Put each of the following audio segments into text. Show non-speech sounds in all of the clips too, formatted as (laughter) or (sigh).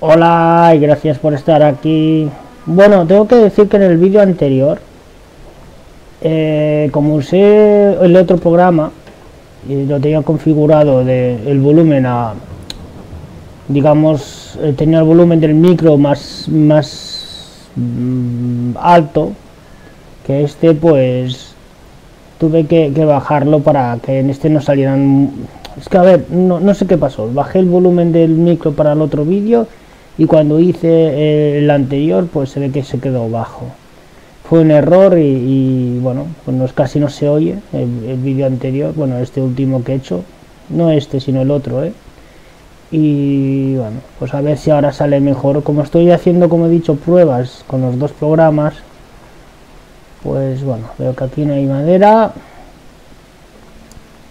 Hola y gracias por estar aquí. Bueno, tengo que decir que en el vídeo anterior, eh, como usé el otro programa y lo tenía configurado de el volumen a, digamos, eh, tenía el volumen del micro más, más mm, alto que este, pues tuve que, que bajarlo para que en este no salieran es que a ver, no, no, sé qué pasó. Bajé el volumen del micro para el otro vídeo y cuando hice el anterior pues se ve que se quedó bajo. Fue un error y, bueno pues casi no se oye el, vídeo anterior. Bueno este último que he hecho no este sino el otro ¿eh? y bueno pues a ver si ahora sale mejor. Como estoy haciendo como he dicho pruebas con los dos programas pues bueno veo que aquí no hay madera.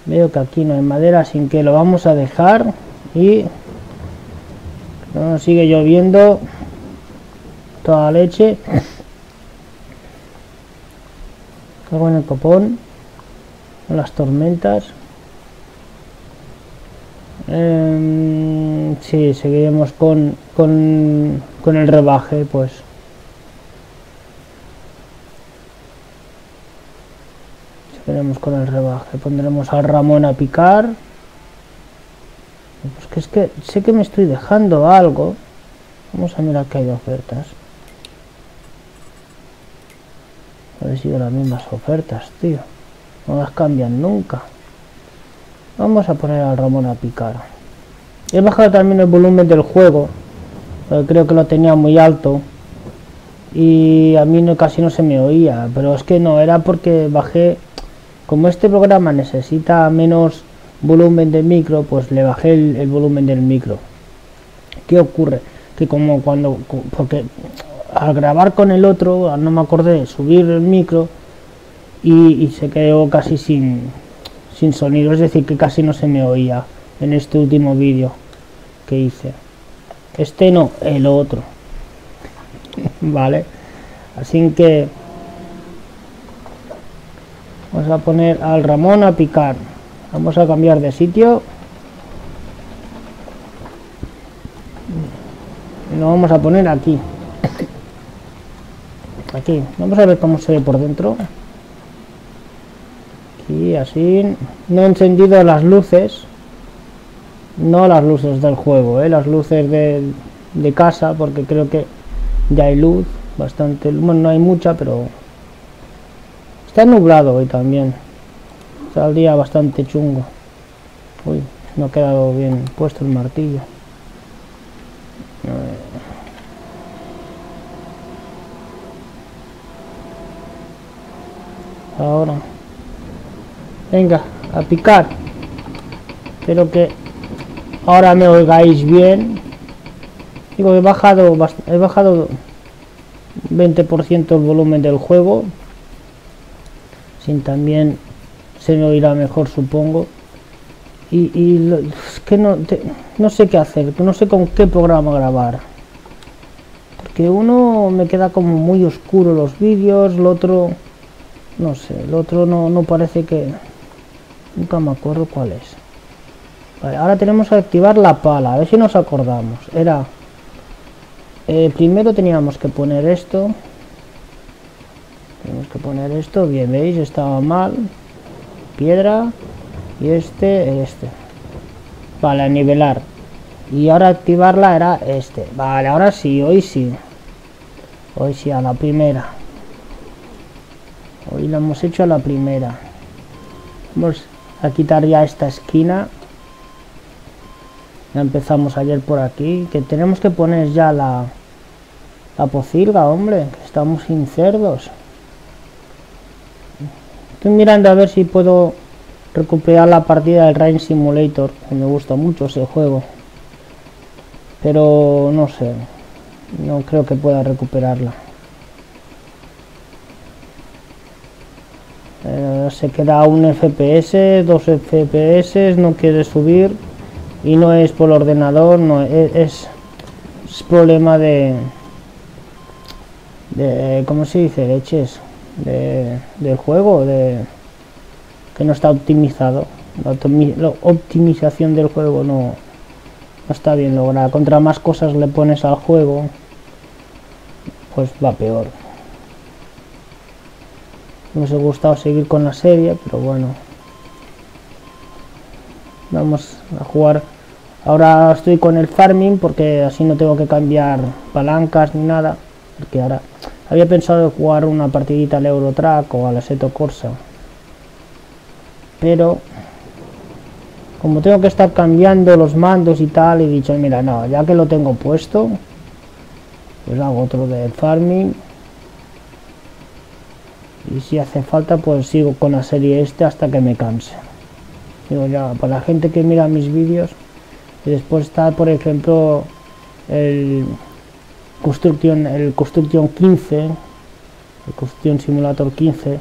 Veo que aquí no hay madera sin que lo vamos a dejar y sigue lloviendo toda leche. Cago en el copón. Las tormentas. Eh, sí, seguiremos con, con, con el rebaje, pues. Seguiremos con el rebaje. Pondremos a Ramón a picar. Pues que es que sé que me estoy dejando algo. Vamos a mirar que hay ofertas. A ver si las mismas ofertas, tío. No las cambian nunca. Vamos a poner al Ramón a picar. He bajado también el volumen del juego. Creo que lo tenía muy alto. Y a mí casi no se me oía. Pero es que no, era porque bajé... Como este programa necesita menos volumen de micro, pues le bajé el, volumen del micro. ¿Qué ocurre? Que como cuando, porque al grabar con el otro, no me acordé de subir el micro y, se quedó casi sin, sin sonido, es decir, que casi no se me oía en este último vídeo que hice. Este no, el otro. (laughs) vale, así que vamos a poner al Ramón a picar. Vamos a cambiar de sitio. Lo vamos a poner aquí. Aquí. Vamos a ver cómo se ve por dentro. Aquí, así. No he encendido las luces. No las luces del juego, ¿eh? las luces de, de casa, porque creo que ya hay luz. Bastante. Bueno, no hay mucha, pero... Está nublado hoy también día bastante chungo. Uy, no ha quedado bien puesto el martillo. Ahora. Venga, a picar. Espero que ahora me oigáis bien. Digo, he bajado, he bajado 20% el volumen del juego. Sin también se me oirá mejor supongo. Y, es que no, no sé qué hacer, no sé con qué programa grabar. Porque uno me queda como muy oscuro los vídeos, el otro no sé, el otro no, no parece que nunca me acuerdo cuál es. Vale, ahora tenemos que activar la pala, a ver si nos acordamos. Era eh, primero teníamos que poner esto. Tenemos que poner esto, bien, veis, estaba mal piedra y este, este. Vale, nivelar. Y ahora activarla era este. Vale, ahora sí, hoy sí. Hoy sí, a la primera. Hoy lo hemos hecho a la primera. Vamos a quitar ya esta esquina. Ya empezamos ayer por aquí. Que tenemos que poner ya la, la pocilga, hombre. Estamos sin cerdos. Estoy mirando a ver si puedo recuperar la partida del Rain Simulator, que me gusta mucho ese juego. Pero no sé, no creo que pueda recuperarla. Eh, se queda un FPS, dos FPS, no quiere subir y no es por el ordenador, no es, es, problema de, de, ¿cómo se dice? Leches de, del juego, de que no está optimizado. La, optimización del juego no, no está bien lograda. Contra más cosas le pones al juego, pues va peor. Me hubiese gustado seguir con la serie, pero bueno. Vamos a jugar. Ahora estoy con el farming porque así no tengo que cambiar palancas ni nada. Porque ahora había pensado jugar una partidita al Eurotrack o al Assetto Corsa. Pero como tengo que estar cambiando los mandos y tal, he dicho, mira, no, ya que lo tengo puesto, pues hago otro de farming. Y si hace falta, pues sigo con la serie este hasta que me canse. Digo ya, para la gente que mira mis vídeos, y después está, por ejemplo, el Construction, el Construction 15, el Construction Simulator 15,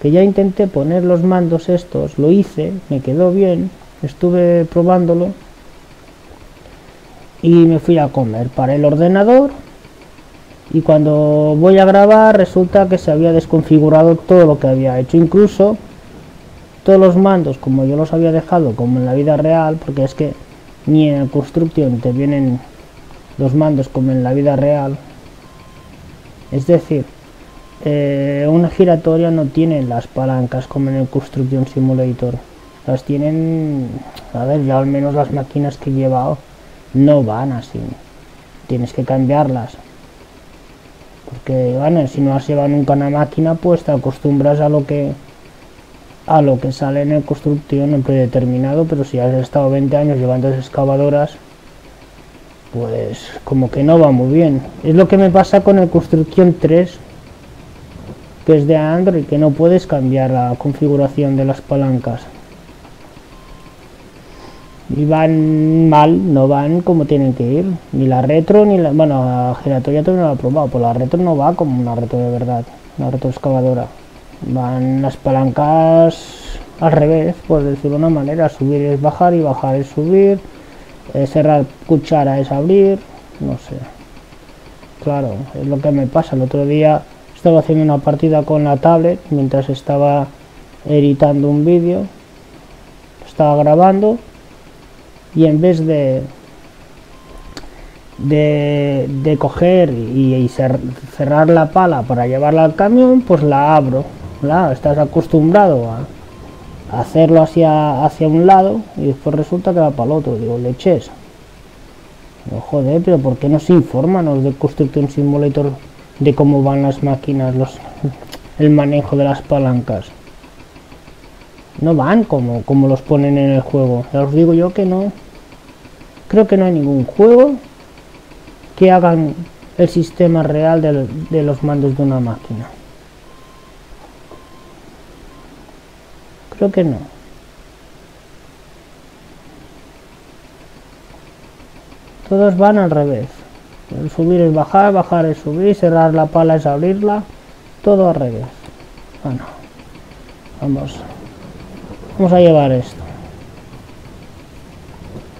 que ya intenté poner los mandos estos, lo hice, me quedó bien, estuve probándolo y me fui a comer. Para el ordenador y cuando voy a grabar resulta que se había desconfigurado todo lo que había hecho. Incluso todos los mandos como yo los había dejado como en la vida real porque es que ni en el construcción te vienen los mandos como en la vida real es decir eh, una giratoria no tiene las palancas como en el construction simulator las tienen, a ver, ya al menos las máquinas que he llevado no van así. Tienes que cambiarlas. Porque, bueno, si no has llevado nunca una máquina, pues te acostumbras a lo que a lo que sale en el construcción en predeterminado, pero si has estado 20 años llevando excavadoras, pues como que no va muy bien. Es lo que me pasa con el construcción 3, que es de Android, que no puedes cambiar la configuración de las palancas y van mal, no van como tienen que ir. Ni la retro ni la. Bueno, la giratoria todavía no la he probado, pues la retro no va como una retro de verdad, una retro excavadora. Van las palancas al revés, por decirlo de una manera: subir es bajar y bajar es subir, eh, cerrar cuchara es abrir, no sé. Claro, es lo que me pasa. El otro día estaba haciendo una partida con la tablet mientras estaba editando un vídeo, estaba grabando y en vez de de, coger y, cerrar la pala para llevarla al camión pues la abro estás acostumbrado a, hacerlo hacia hacia un lado y después resulta que va para el otro. Digo leches no joder pero por qué no se informan los de Construction Simulator de cómo van las máquinas los el manejo de las palancas no van como, como los ponen en el juego. Os digo yo que no. Creo que no hay ningún juego que hagan el sistema real de, los mandos de una máquina. Creo que no. Todos van al revés. El subir es bajar, bajar es subir, cerrar la pala es abrirla. Todo al revés. Bueno, vamos. Vamos a llevar esto.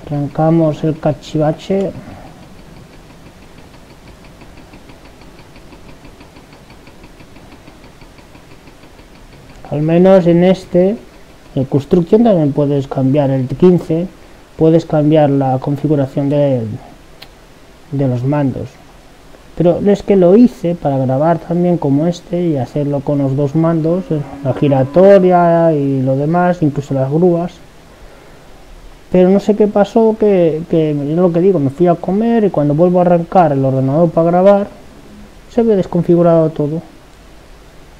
Arrancamos el cachivache. Al menos en este, en construcción también puedes cambiar el 15, puedes cambiar la configuración de, de los mandos. Pero es que lo hice para grabar también como este y hacerlo con los dos mandos, la giratoria y lo demás, incluso las grúas pero no sé qué pasó, que, que lo que digo, me fui a comer y cuando vuelvo a arrancar el ordenador para grabar, se ve desconfigurado todo.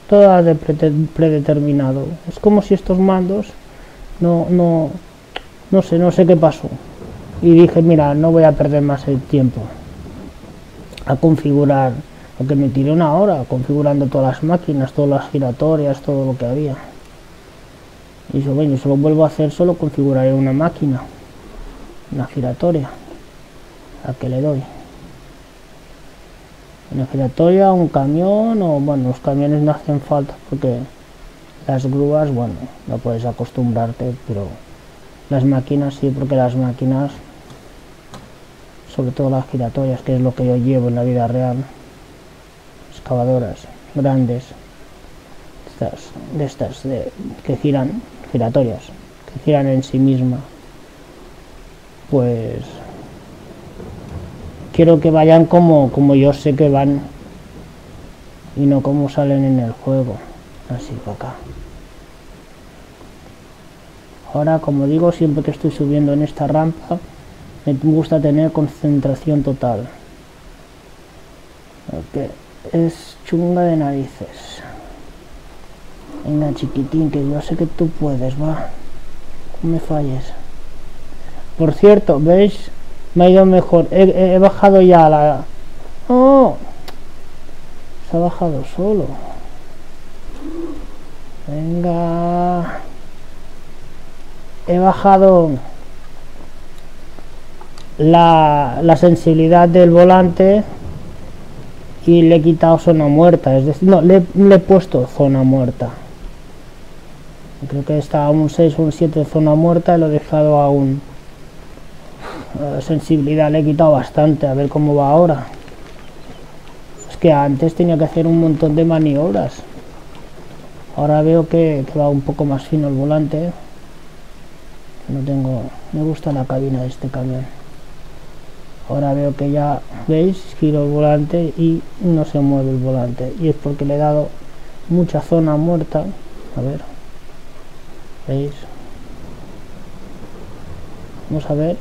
Todo de predeterminado. Es como si estos mandos no, no, no sé, no sé qué pasó. Y dije, mira, no voy a perder más el tiempo a configurar, lo que me tiré una hora configurando todas las máquinas, todas las giratorias, todo lo que había y eso bueno lo vuelvo a hacer solo configuraré una máquina una giratoria a que le doy una giratoria un camión o bueno los camiones no hacen falta porque las grúas bueno no puedes acostumbrarte pero las máquinas sí porque las máquinas sobre todo las giratorias que es lo que yo llevo en la vida real excavadoras grandes estas de estas que giran giratorias que giran en sí misma pues quiero que vayan como, como yo sé que van y no como salen en el juego. Así para acá. Ahora, como digo, siempre que estoy subiendo en esta rampa, me gusta tener concentración total. Porque es chunga de narices. Venga, chiquitín, que yo sé que tú puedes, va. No me falles. Por cierto, ¿veis? Me ha ido mejor. He, bajado ya la... ¡Oh! Se ha bajado solo. Venga. He bajado la, la sensibilidad del volante y le he quitado zona muerta. Es decir, no, le, le he puesto zona muerta. Creo que está a un 6 o un 7 zona muerta y lo he dejado a un sensibilidad le he quitado bastante, a ver cómo va ahora. Es que antes tenía que hacer un montón de maniobras. Ahora veo que, va un poco más fino el volante. No tengo... Me gusta la cabina de este camión. Ahora veo que ya, ¿veis? Giro el volante y no se mueve el volante. Y es porque le he dado mucha zona muerta. A ver. ¿Veis? Vamos a ver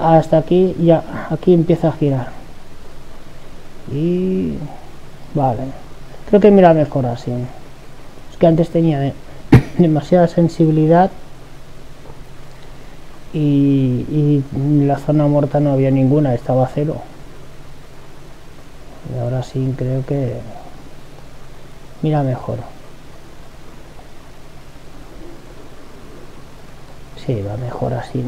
hasta, aquí ya aquí empieza a girar. Y vale. Creo que mira mejor así. Es que antes tenía demasiada sensibilidad y, la zona muerta no había ninguna estaba cero. Y ahora sí creo que mira mejor. Sí va mejor así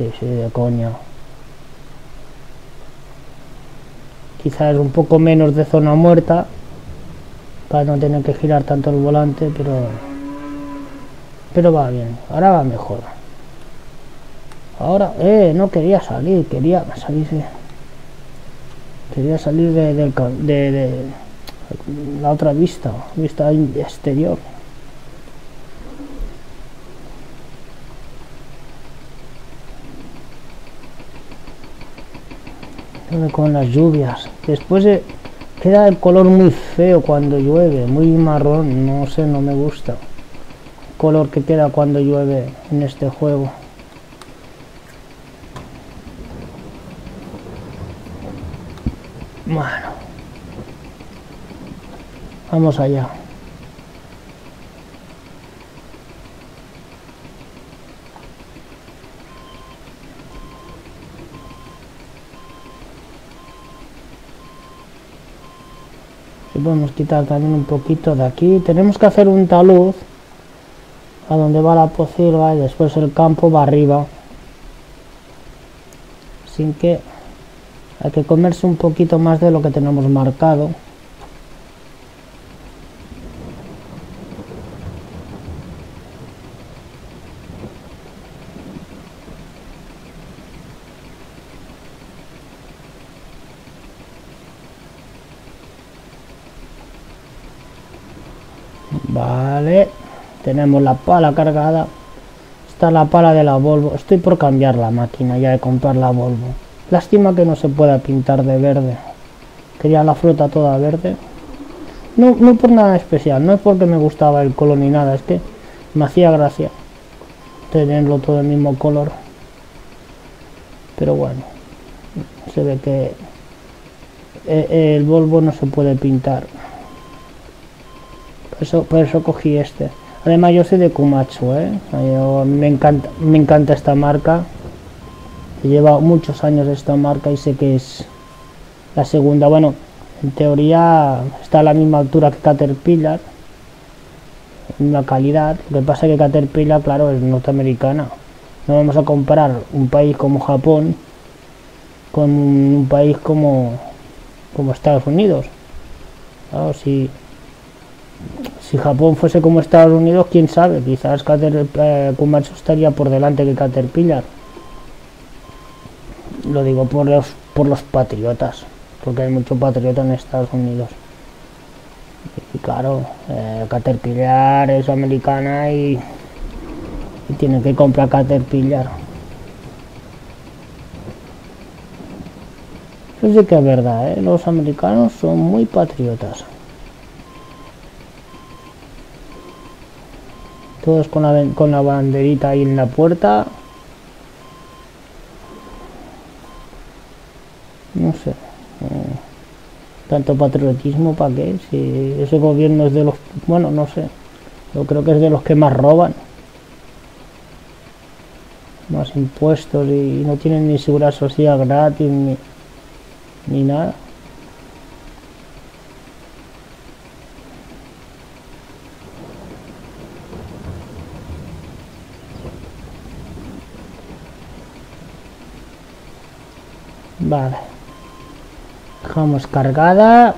Sí, sí, de coña. Quizás un poco menos de zona muerta para no tener que girar tanto el volante, pero pero va bien. Ahora va mejor. Ahora, eh, no quería salir, quería salirse. Quería salir de, de la otra vista, vista exterior. Con las lluvias. Después queda el color muy feo cuando llueve, muy marrón, no sé, no me gusta. El color que queda cuando llueve en este juego. Bueno. Vamos allá. Podemos quitar también un poquito de aquí. Tenemos que hacer un talud a donde va la pocilga y después el campo va arriba. Sin que hay que comerse un poquito más de lo que tenemos marcado Tenemos la pala cargada. Está la pala de la Volvo. Estoy por cambiar la máquina ya de comprar la Volvo. Lástima que no se pueda pintar de verde. Quería la fruta toda verde. No, no por nada especial, no es porque me gustaba el color ni nada, es que me hacía gracia tenerlo todo el mismo color. Pero bueno, se ve que eh, el Volvo no se puede pintar eso, por eso cogí este. Además yo soy de Kumatsu, ¿eh? me encanta, me encanta esta marca. Lleva muchos años esta marca y sé que es la segunda. Bueno, en teoría está a la misma altura que Caterpillar. la calidad. Lo que pasa es que Caterpillar, claro, es norteamericana. No vamos a comparar un país como Japón con un país como, como Estados Unidos. Claro, si si Japón fuese como Estados Unidos, quién sabe, quizás Cater, eh, estaría por delante que Caterpillar. Lo digo por los, por los patriotas, porque hay mucho patriota en Estados Unidos. Y claro, eh, Caterpillar es americana y, y tienen que comprar Caterpillar. Eso sí que es verdad, ¿eh? los americanos son muy patriotas. Todos con la, con la banderita ahí en la puerta. No sé. Eh, tanto patriotismo para qué, si ese gobierno es de los... Bueno, no sé. Yo creo que es de los que más roban. Más impuestos y no tienen ni seguridad social gratis ni ni nada. Vale. Dejamos cargada.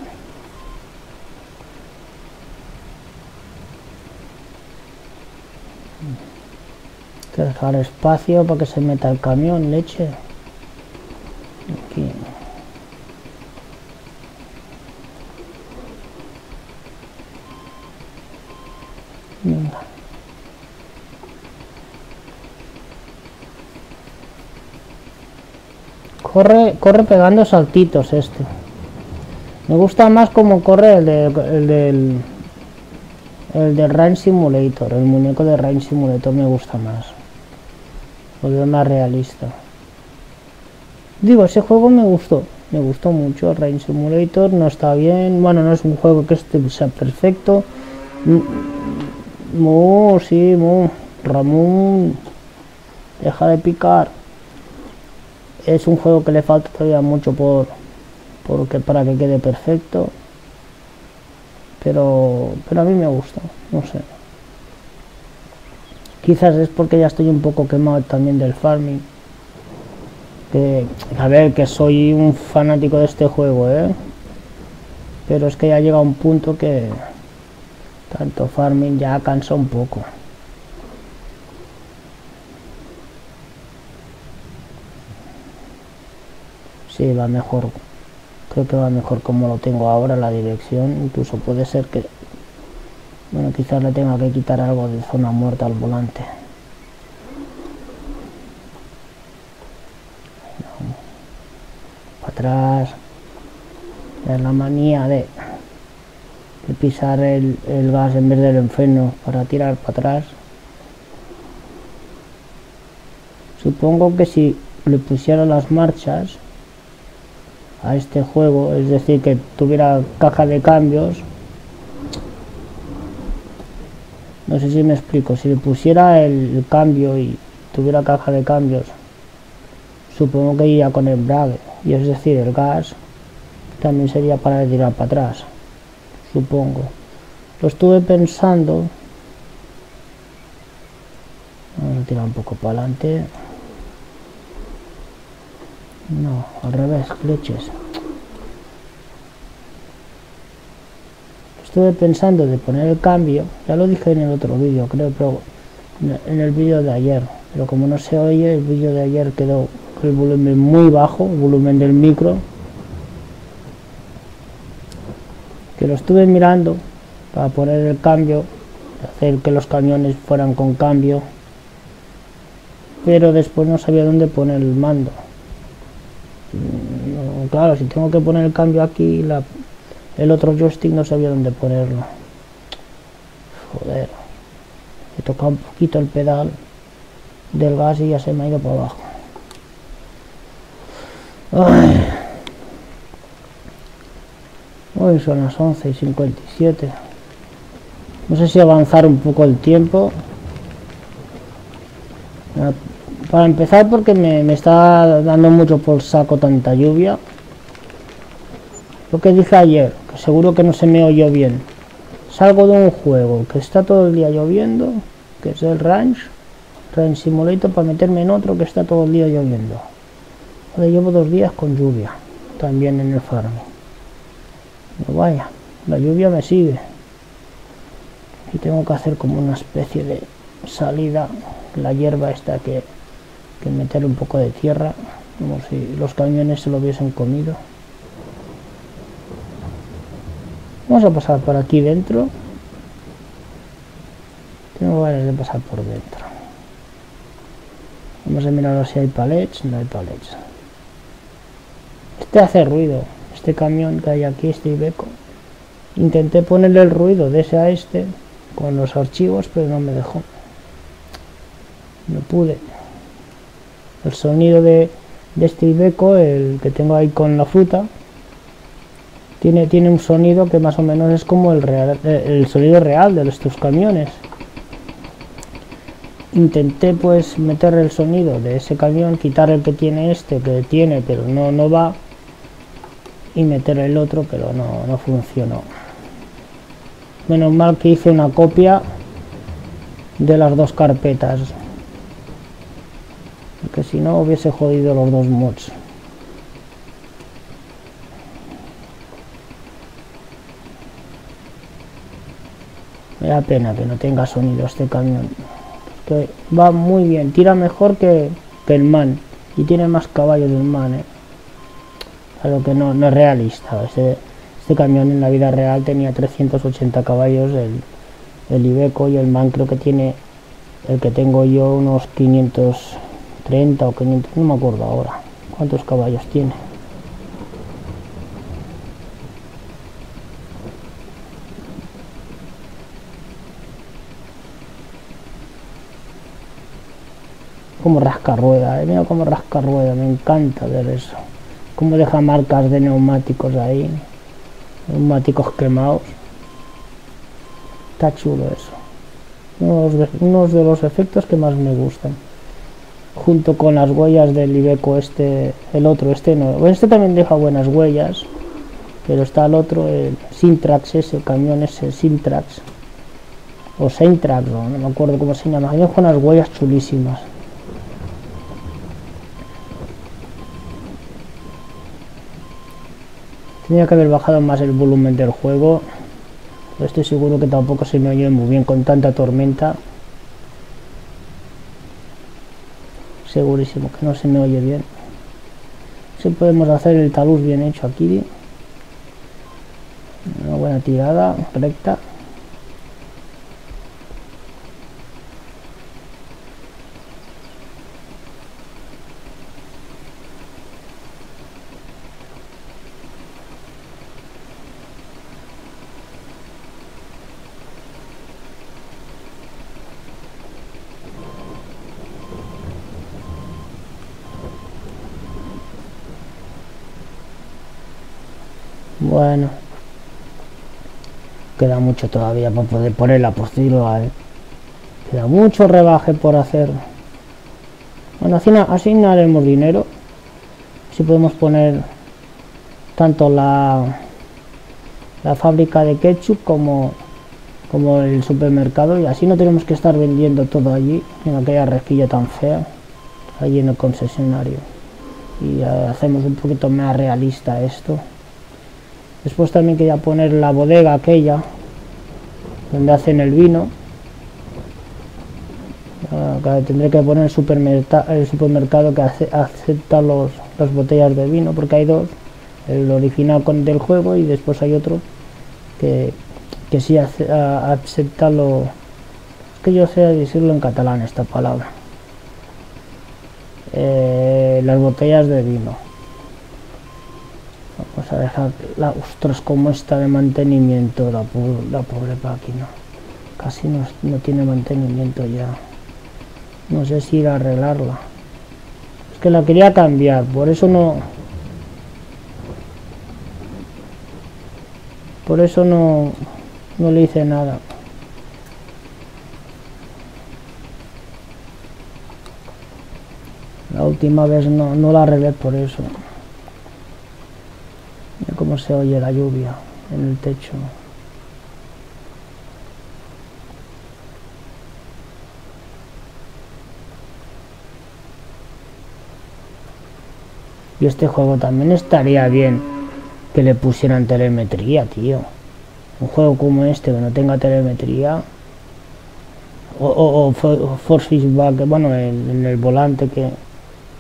que dejar espacio para que se meta el camión, leche. Aquí. Corre, corre pegando saltitos este. Me gusta más como corre el, de, el del... El de Rain Simulator, el muñeco de Rain Simulator me gusta más. Lo veo más realista. Digo, ese juego me gustó. Me gustó mucho. Rain Simulator no está bien. Bueno, no es un juego que esté, sea perfecto. Mu, sí, mu. Ramón, deja de picar. Es un juego que le falta todavía mucho por porque para que quede perfecto. Pero, pero a mí me gusta, no sé. Quizás es porque ya estoy un poco quemado también del farming. A ver, que soy un fanático de este juego, ¿eh? Pero es que ya llega un punto que tanto farming ya cansa un poco. Va mejor. Creo que va mejor como lo tengo ahora la dirección. Incluso puede ser que... Bueno, quizás le tenga que quitar algo de zona muerta al volante. Para atrás. Es la manía de de pisar el, gas en vez del enfreno para tirar para atrás supongo que si le pusiera las marchas a este juego es decir que tuviera caja de cambios no sé si me explico si le pusiera el, cambio y tuviera caja de cambios supongo que iría con el embrague y es decir el gas también sería para tirar para atrás supongo. Lo estuve pensando. Vamos a tirar un poco para adelante. No, al revés, leches. Estuve pensando de poner el cambio, ya lo dije en el otro vídeo, creo, pero en el vídeo de ayer. Pero como no se oye, el vídeo de ayer quedó el volumen muy bajo, el volumen del micro, que lo estuve mirando para poner el cambio, hacer que los camiones fueran con cambio, pero después no sabía dónde poner el mando. Mm, claro, si tengo que poner el cambio aquí, la, el otro joystick no sabía dónde ponerlo. Joder, he tocado un poquito el pedal del gas y ya se me ha ido para abajo. Hoy son las 11 y 57. No sé si avanzar un poco el tiempo. Para empezar porque me, está dando mucho por saco tanta lluvia. Lo que dije ayer, que seguro que no se me oyó bien. Salgo de un juego que está todo el día lloviendo, que es el Ranch, Ranch Simulator, para meterme en otro que está todo el día lloviendo. Ahora llevo dos días con lluvia, también en el farm vaya, la lluvia me sigue. Y tengo que hacer como una especie de salida, la hierba esta que, que meter un poco de tierra, como si los camiones se lo hubiesen comido. Vamos a pasar por aquí dentro. Tengo ganas de pasar por dentro. Vamos a mirar si hay palets. No hay palets. Este hace ruido. Este camión que hay aquí, este Ibeco. Intenté ponerle el ruido de ese a este con los archivos, pero no me dejó. No pude. El sonido de, este Ibeco, el que tengo ahí con la fruta, tiene, tiene un sonido que más o menos es como el, real, el sonido real de estos camiones. Intenté pues meter el sonido de ese camión, quitar el que tiene este, que tiene, pero no, no va, y meter el otro, pero no, no funcionó. Menos mal que hice una copia de las dos carpetas. Porque si no hubiese jodido los dos mods. Me da pena que no tenga sonido este camión. Que va muy bien, tira mejor que, el man. Y tiene más caballos del man, eh. A lo que no, es realista. Este, este camión en la vida real tenía 380 caballos, el, el Ibeco y el MAN creo que tiene, el que tengo yo, unos 530 o 500, no me acuerdo ahora. Cuántos caballos tiene. como rasca rueda, eh, mira como rasca rueda, me encanta ver eso. Como deja marcas de neumáticos ahí neumáticos quemados. Está chulo eso. Unos de, los efectos que más me gustan junto con las huellas del Ibeco este el otro este no este también deja buenas huellas pero está el otro el Sintrax ese el camión ese Sintrax o Sintrax no, me acuerdo cómo se llama con unas huellas chulísimas Tenía que haber bajado más el volumen del juego. Estoy seguro que tampoco se me oye muy bien con tanta tormenta. Segurísimo que no se me oye bien. Si podemos hacer el taluz bien hecho aquí. Una buena tirada, recta. Bueno. Queda mucho todavía para poder ponerla por ¿eh? Queda mucho rebaje por hacer. Bueno, así, asignaremos dinero. Si podemos poner tanto la, la fábrica de ketchup como, como el supermercado y así no tenemos que estar vendiendo todo allí en aquella rejilla tan fea allí en el concesionario y hacemos un poquito más realista esto Después también quería poner la bodega aquella donde hacen el vino. Ah, tendré que poner el, supermercado que acepta los, las botellas de vino porque hay dos. El original con del juego y después hay otro que, que sí acepta lo... Es que yo sé decirlo en catalán esta palabra. Eh, las botellas de vino a dejar la ostras como está de mantenimiento la, la pobre máquina. Casi no, no, tiene mantenimiento ya. No sé si ir a arreglarla. Es que la quería cambiar por eso no. Por eso no no le hice nada. La última vez no, no la arreglé por eso cómo se oye la lluvia en el techo. Y este juego también estaría bien que le pusieran telemetría, tío. Un juego como este que no tenga telemetría. O, o, force feedback, bueno, en, el volante que,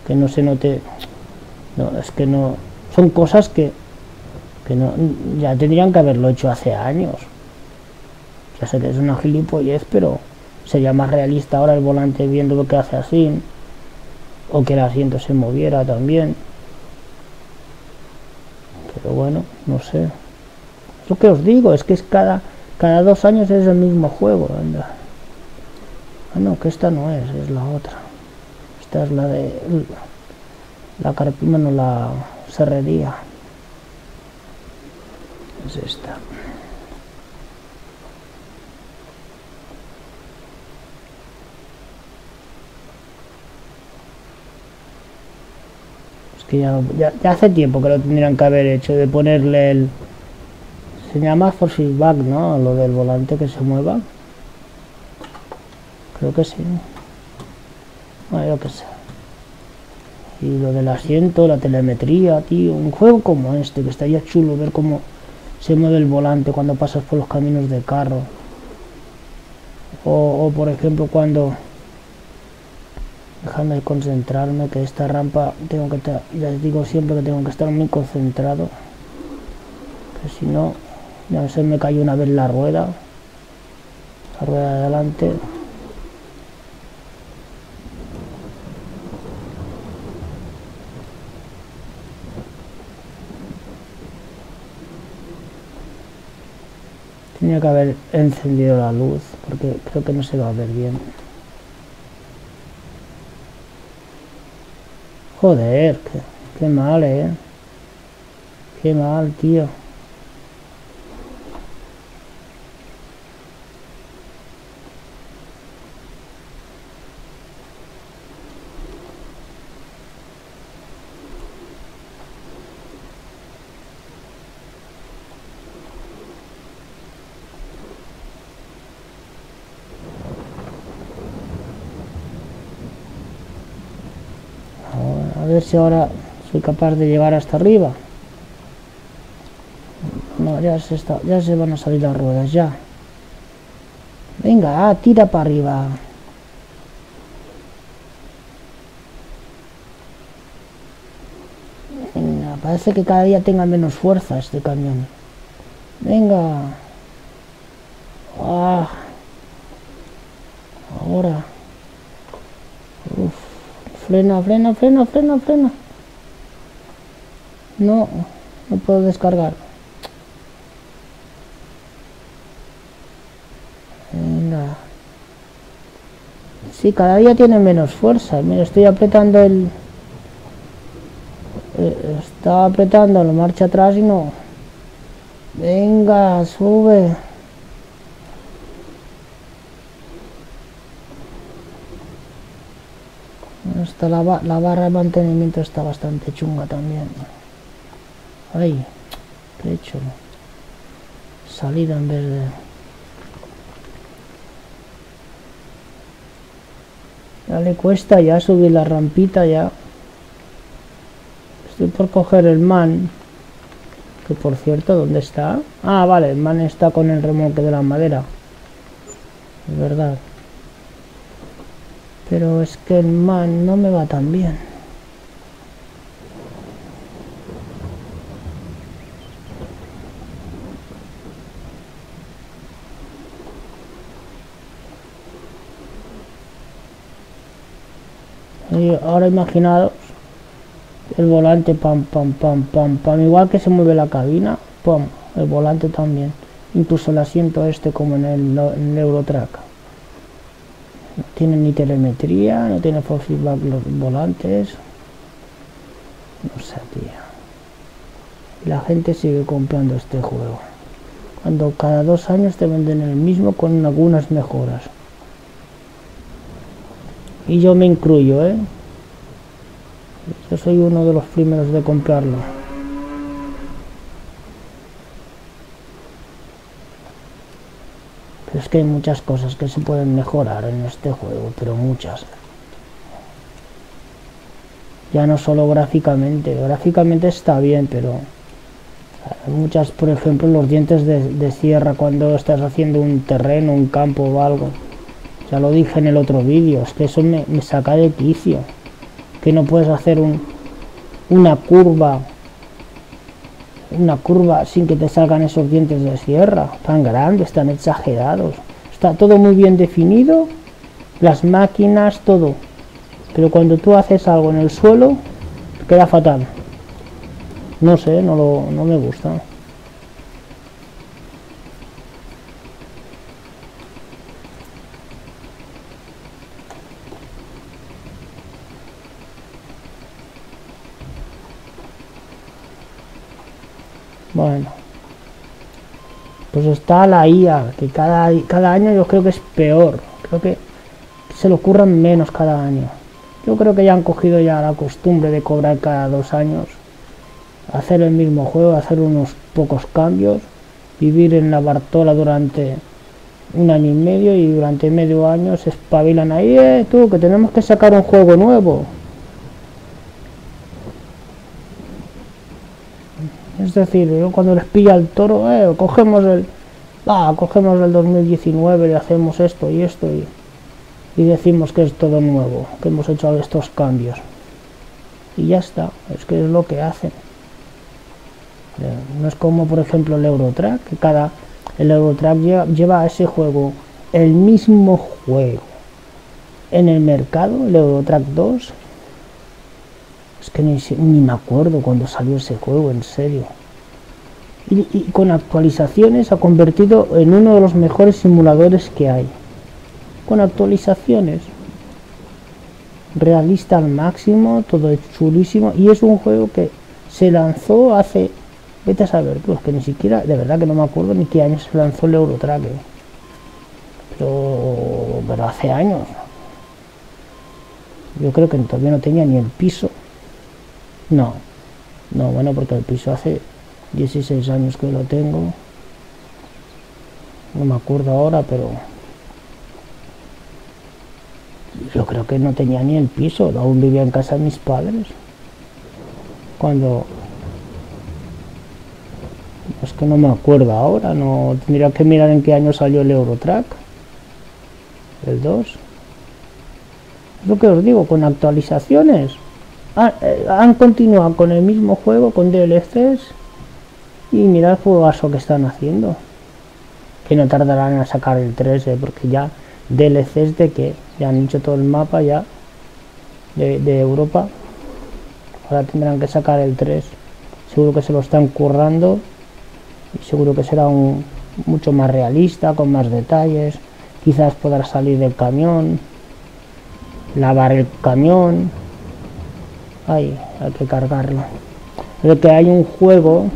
que no se note. No, es que no. Son cosas que que no, ya tendrían que haberlo hecho hace años. Ya sé que es una gilipollez, pero sería más realista ahora el volante viendo lo que hace así, o que el asiento se moviera también. Pero bueno, no sé. Lo que os digo, es que es cada, cada dos años es el mismo juego, anda. Ah, no, que esta no es, es la otra. Esta es la de... La carpima, no la serrería. Es esta. Es que ya, ya, hace tiempo que lo tendrían que haber hecho, de ponerle el... Se llama for feedback, ¿no? Lo del volante que se mueva. Creo que sí. Bueno, yo que sé. Y lo del asiento, la telemetría, tío. Un juego como este, que estaría chulo ver cómo se mueve el volante cuando pasas por los caminos de carro. O, por ejemplo cuando... Déjame concentrarme, que esta rampa tengo que estar, les digo siempre que tengo que estar muy concentrado. Que si no, ya se me cayó una vez la rueda. La rueda de adelante. Tenía que haber encendido la luz porque creo que no se va a ver bien. Joder, qué, mal, eh. Qué mal, tío. A ver si ahora soy capaz de llegar hasta arriba. No, ya se, está, ya se van a salir las ruedas, ya. Venga, ah, tira para arriba. Venga, parece que cada día tenga menos fuerza este camión. Venga. Ah. Ahora. Frena, frena, frena, frena, frena. No, no puedo descargar. Venga. Sí, cada día tiene menos fuerza. Mira, estoy apretando el... Eh, estaba apretando la marcha atrás y no... Venga, sube. La, barra de mantenimiento está bastante chunga también. Ay, ¿qué he hecho? Salida en vez de... Ya le cuesta ya subir la rampita ya. Estoy por coger el man. Que por cierto, ¿dónde está? Ah, vale, el man está con el remolque de la madera. Es verdad. Pero es que el man no me va tan bien. Y ahora imaginaros el volante pam pam pam pam pam. Igual que se mueve la cabina pam el volante también. Incluso el asiento este como en el, en no tiene ni telemetría, no tiene for feedback los volantes. No sé, tío. La gente sigue comprando este juego. Cuando cada dos años te venden el mismo con algunas mejoras. Y yo me incluyo, ¿eh? Yo soy uno de los primeros de comprarlo. Es que hay muchas cosas que se pueden mejorar en este juego, pero muchas. Ya no solo gráficamente, gráficamente está bien, pero muchas, por ejemplo, los dientes de, de, sierra cuando estás haciendo un terreno, un campo o algo. Ya lo dije en el otro vídeo, es que eso me, me saca de quicio. Que no puedes hacer un, una curva una curva sin que te salgan esos dientes de sierra tan grandes, tan exagerados. Está todo muy bien definido, las máquinas, todo. Pero cuando tú haces algo en el suelo, queda fatal. No sé, no, lo, no me gusta. Bueno. Pues está la IA, que cada, cada año yo creo que es peor. Creo que se lo ocurran menos cada año. Yo creo que ya han cogido ya la costumbre de cobrar cada dos años. Hacer el mismo juego, hacer unos pocos cambios. Vivir en la Bartola durante un año y medio y durante medio año se espabilan ahí, eh, tú, que tenemos que sacar un juego nuevo. Es decir, cuando les pilla el toro, eh, cogemos el, cogemos el 2019 y hacemos esto y esto y, y decimos que es todo nuevo, que hemos hecho estos cambios. Y ya está, es que es lo que hacen. Eh, no es como por ejemplo el Eurotrack, que cada el Eurotrack lleva, lleva a ese juego el mismo juego en el mercado, el Eurotrack 2, es que ni, me acuerdo cuando salió ese juego, en serio. Y, con actualizaciones ha convertido en uno de los mejores simuladores que hay. Con actualizaciones. Realista al máximo, todo es chulísimo. Y es un juego que se lanzó hace... Vete a saber, pues que ni siquiera, de verdad que no me acuerdo ni qué año se lanzó el Eurotrack. Pero, pero hace años. Yo creo que todavía no tenía ni el piso no, no, bueno, porque el piso hace 16 años que lo tengo. No me acuerdo ahora, pero yo creo que no tenía ni el piso, aún vivía en casa de mis padres. Cuando es que no me acuerdo ahora, no tendría que mirar en qué año salió el Eurotrack. El 2. Es lo que os digo, con actualizaciones Ah, eh, han continuado con el mismo juego, con DLCs. Y mirad el juegazo que están haciendo. Que no tardarán en sacar el 13, porque ya DLCs de que ya han hecho todo el mapa ya de, Europa. Ahora tendrán que sacar el 3. Seguro que se lo están currando. Y seguro que será un mucho más realista, con más detalles. Quizás podrá salir del camión. Lavar el camión Ay, hay que cargarlo. Que hay un juego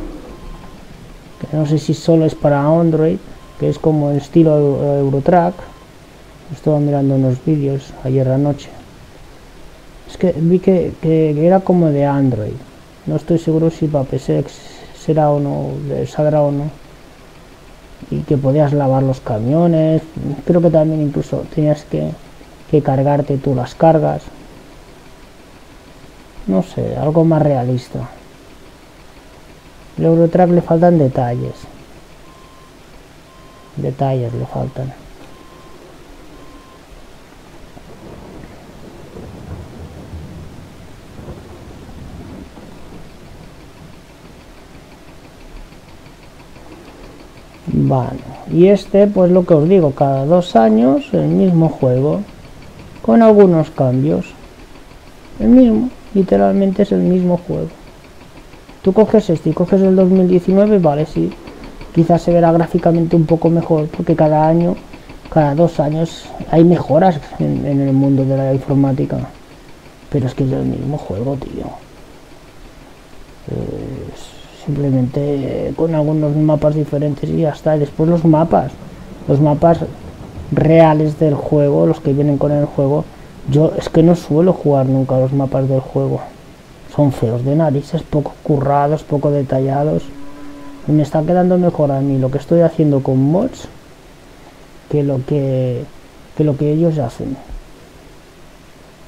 que no sé si solo es para Android, que es como el estilo Eurotrack. Estaba mirando unos vídeos ayer anoche. Es que vi que, era como de Android. No estoy seguro si para PC será o no, saldrá o no. Y que podías lavar los camiones. Creo que también incluso tenías que, que cargarte tú las cargas. No sé, algo más realista. El Eurotrack le faltan detalles. Detalles le faltan. Vale, y este pues lo que os digo, cada dos años el mismo juego, con algunos cambios. El mismo, literalmente es el mismo juego. Tú coges este y coges el 2019, vale, sí. Quizás se verá gráficamente un poco mejor, porque cada año, cada dos años, hay mejoras en, el mundo de la informática. Pero es que es el mismo juego, tío. simplemente con algunos mapas diferentes y. Y después los mapas, los mapas reales del juego, los que vienen con el juego, yo es que no suelo jugar nunca los mapas del juego. Son feos de narices, poco currados, poco detallados. Me está quedando mejor a mí lo que estoy haciendo con mods que lo que, que lo que ellos hacen.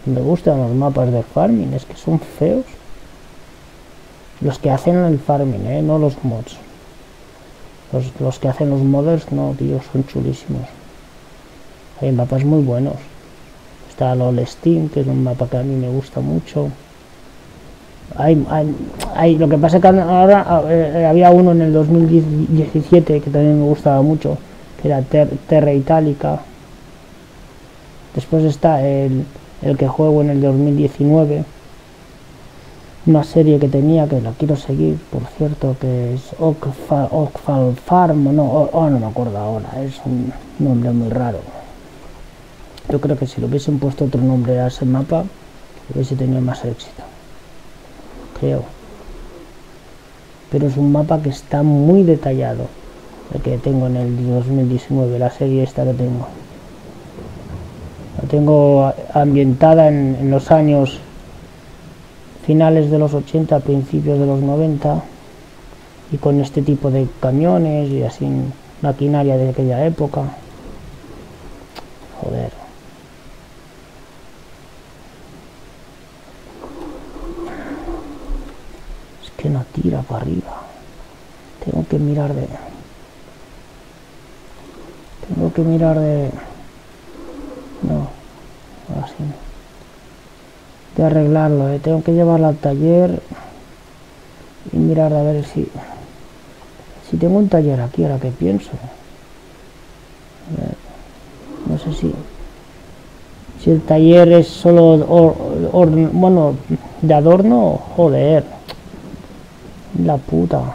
Me gustan los mapas de farming, es que son feos. Los que hacen el farming, ¿eh? no los mods. Los, los que hacen los modders, no, tío, son chulísimos. Hay mapas muy buenos está el Steam, que es un mapa que a mí me gusta mucho. Hay, hay, lo que pasa que ahora eh, había uno en el 2017 que también me gustaba mucho, que era Terra Itálica. Después está el, el que juego en el 2019. una serie que tenía que la quiero seguir, por cierto, que es Oakfall Farm, no, oh, no me acuerdo ahora, es un nombre muy raro. Yo creo que si lo hubiesen puesto otro nombre a ese mapa, hubiese tenido más éxito. Creo. Pero es un mapa que está muy detallado, el que tengo en el 2019, la serie esta que tengo. La tengo ambientada en los años finales de los 80, principios de los 90 y con este tipo de camiones y así maquinaria de aquella época. Joder. Es para arriba. Tengo que mirar de... Tengo que mirar de... No, así de arreglarlo ¿eh? tengo que llevarlo al taller y mirar a ver si si tengo un taller aquí ahora que pienso no sé si si el taller es solo bueno de adorno joder la puta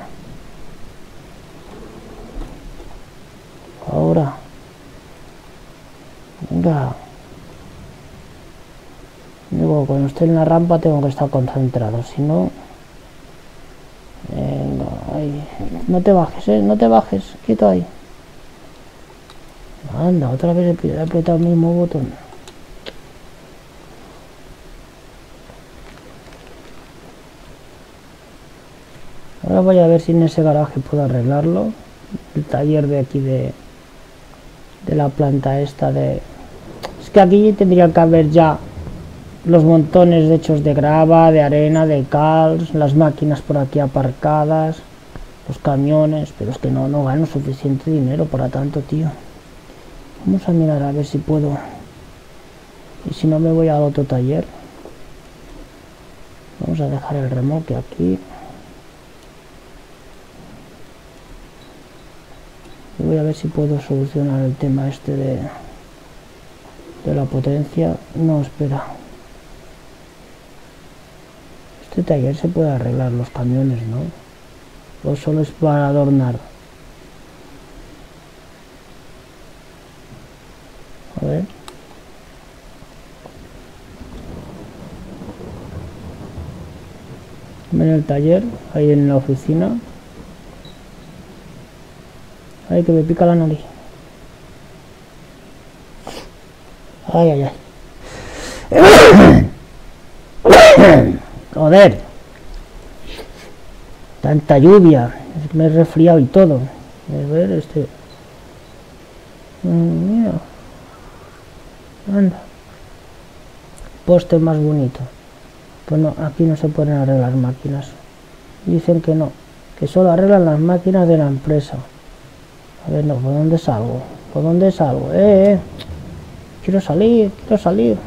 ahora venga Digo, cuando estoy en la rampa tengo que estar concentrado, si no... no te bajes, ¿eh? No te bajes, quieto ahí. Anda, otra vez he apretado el mismo botón. Ahora voy a ver si en ese garaje puedo arreglarlo. El taller de aquí de, de la planta esta de... Es que aquí tendría que haber ya los montones de hechos de grava, de arena, de cal, las máquinas por aquí aparcadas, los camiones, pero es que no, no gano suficiente dinero para tanto, tío. Vamos a mirar a ver si puedo. Y si no me voy al otro taller. Vamos a dejar el remolque aquí. Voy a ver si puedo solucionar el tema este de, de la potencia. No, espera. Este taller se puede arreglar los camiones, ¿no? O solo es para adornar. A ver. En el taller, ahí en la oficina. Ay, que me pica la nariz. Ay, ay, ay. Joder. Tanta lluvia. Me he resfriado y todo. A ver este. Mm, mira. Anda. Poste más bonito. Pues no, aquí no se pueden arreglar máquinas. Dicen que no. Que solo arreglan las máquinas de la empresa. A ver, no, ¿por dónde salgo? ¿Por dónde salgo? Eh, eh. Quiero salir, quiero salir.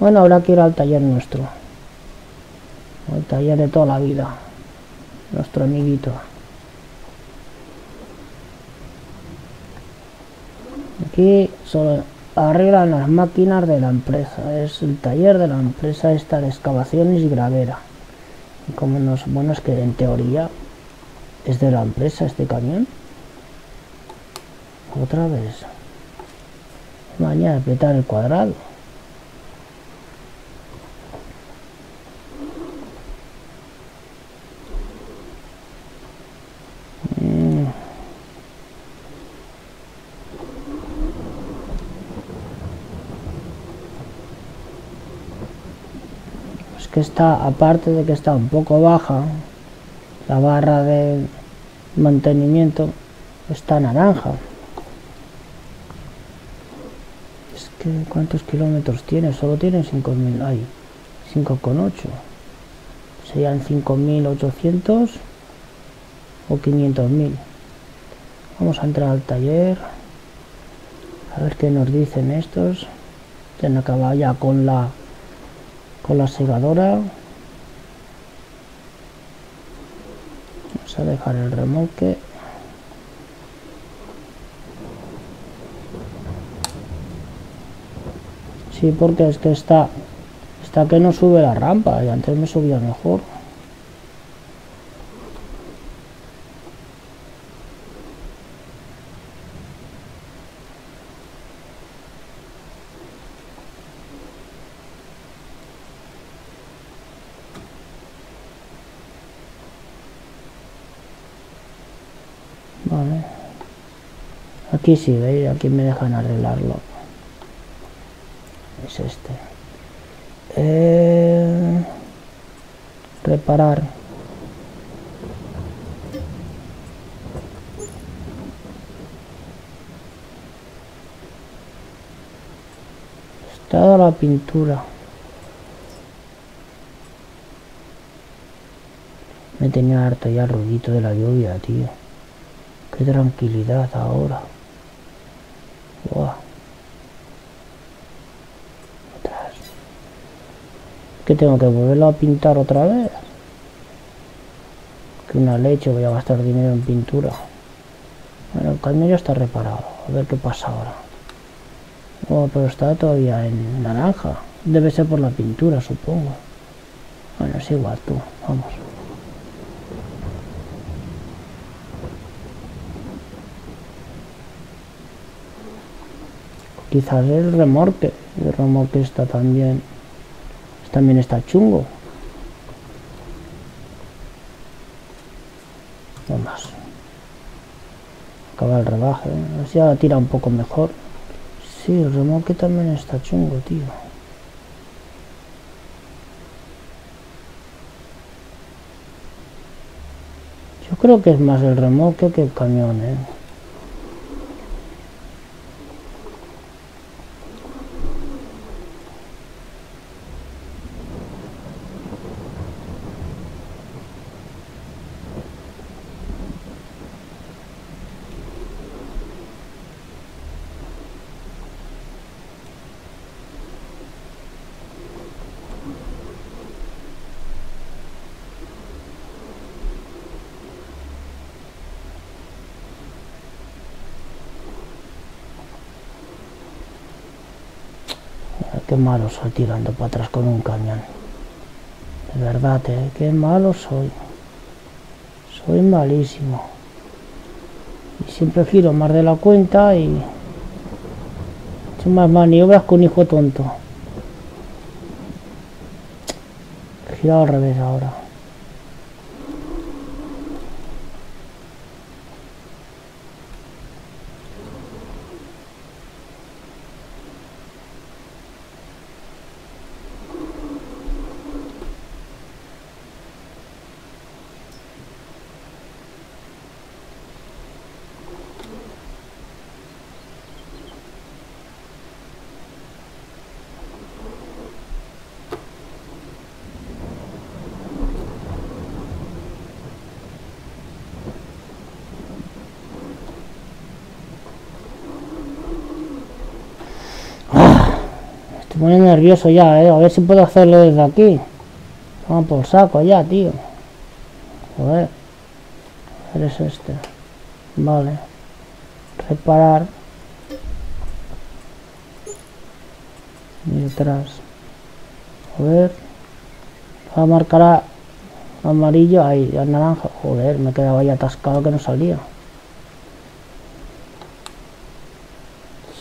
Bueno, ahora quiero ir al taller nuestro el taller de toda la vida nuestro amiguito aquí solo arreglan las máquinas de la empresa es el taller de la empresa esta de excavaciones y gravera y como nos bueno es que en teoría es de la empresa este camión otra vez. Mañana apretar el cuadrado. Que está, aparte de que está un poco baja, la barra de mantenimiento está naranja. ¿Cuántos kilómetros tiene? Solo tiene 5.000, hay 5,8. Serían 5.800 o 500.000. Vamos a entrar al taller. A ver qué nos dicen estos. Han acabado ya con la con la segadora vamos a dejar el remolque sí porque es que está Esta que no sube la rampa, y antes me subía mejor. Vale. Aquí sí, ¿veis? Aquí me dejan arreglarlo. Es este. Eh, reparar. Está la pintura. Me tenía harto ya el ruidito de la lluvia, tío. Qué tranquilidad ahora. Que tengo que volverlo a pintar otra vez. Que una leche, voy a gastar dinero en pintura. Bueno, el ya está reparado. A ver qué pasa ahora. Oh, pero está todavía en naranja. Debe ser por la pintura, supongo. Bueno, es igual tú. Vamos. Quizás el remorque. El remorque está también también está chungo. Más. Acaba el rebaje. Así ahora tira un poco mejor. Sí, el remolque también está chungo, tío. Yo creo que es más el remolque que el camión, ¿eh? Qué malo soy tirando para atrás con un camión. De verdad, ¿eh? qué malo soy. Soy malísimo. Y siempre giro más de la cuenta y... Más maniobras con un hijo tonto. Girado al revés ahora. Muy nervioso ya, eh. A ver si puedo hacerlo desde aquí. Vamos por saco ya, tío. Joder. A ver, es este. Vale. Reparar. Y detrás. A ver. Va a marcar a amarillo. Ahí, ya naranja. Joder, me quedaba ahí atascado que no salía.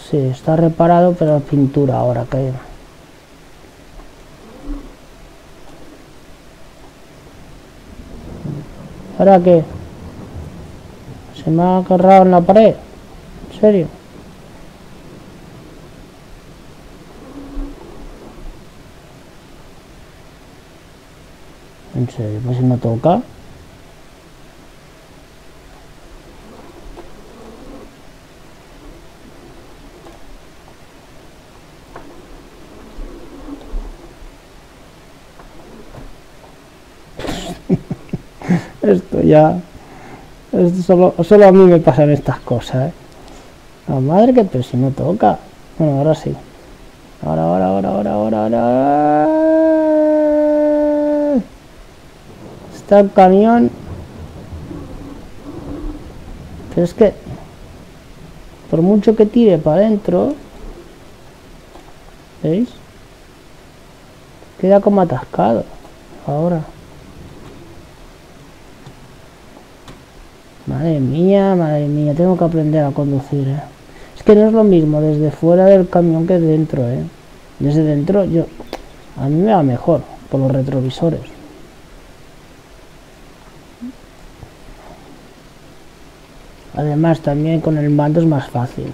Sí, está reparado, pero pintura ahora que ¿Ahora qué? Se me ha agarrado en la pared. ¿En serio? En serio, pues si no toca. Esto ya... solo, solo a mí me pasan estas cosas, ¿eh? La madre que pero si no toca. Bueno, ahora sí. Ahora, ahora, ahora, ahora, ahora, ahora. Está el camión. Pero es que... Por mucho que tire para adentro... ¿Veis? Queda como atascado. Ahora. Madre mía, madre mía, tengo que aprender a conducir, ¿eh? Es que no es lo mismo desde fuera del camión que dentro, ¿eh? Desde dentro yo... A mí me va mejor, por los retrovisores. Además también con el mando es más fácil.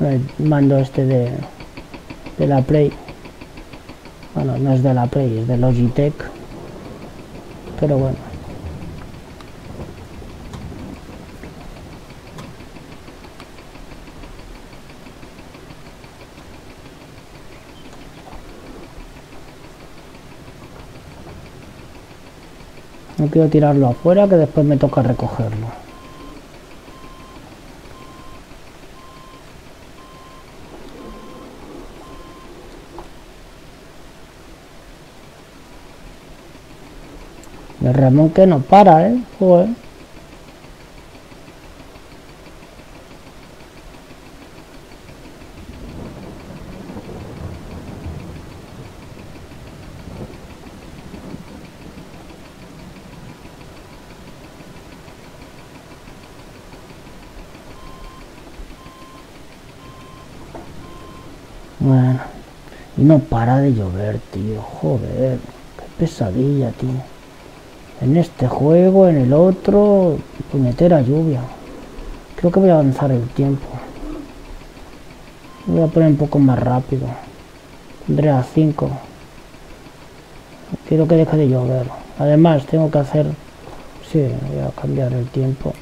El mando este de, de la Play. Bueno, no es de la Play, es de Logitech. Pero bueno. No quiero tirarlo afuera que después me toca recogerlo. El Ramón que no para, ¿eh? Joder. Bueno, y no para de llover, tío. Joder, qué pesadilla, tío. En este juego, en el otro, puñetera lluvia. Creo que voy a avanzar el tiempo. Voy a poner un poco más rápido. Pondré a 5. Quiero que deje de llover. Además, tengo que hacer... Sí, voy a cambiar el tiempo.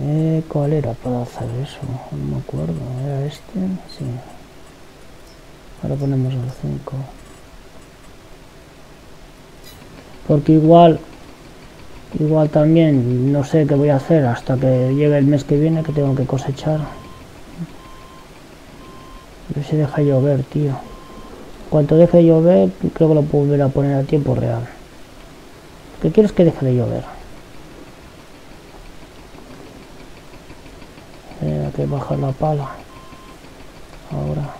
Eh, ¿Cuál era para hacer eso? No me acuerdo. ¿Era este? Sí. Ahora ponemos el 5. Porque igual, igual también no sé qué voy a hacer hasta que llegue el mes que viene que tengo que cosechar. Ver si deja llover, tío. Cuanto deje de llover, creo que lo puedo volver a poner a tiempo real. ¿Qué quieres que deje de llover? Hay que bajar la pala. Ahora.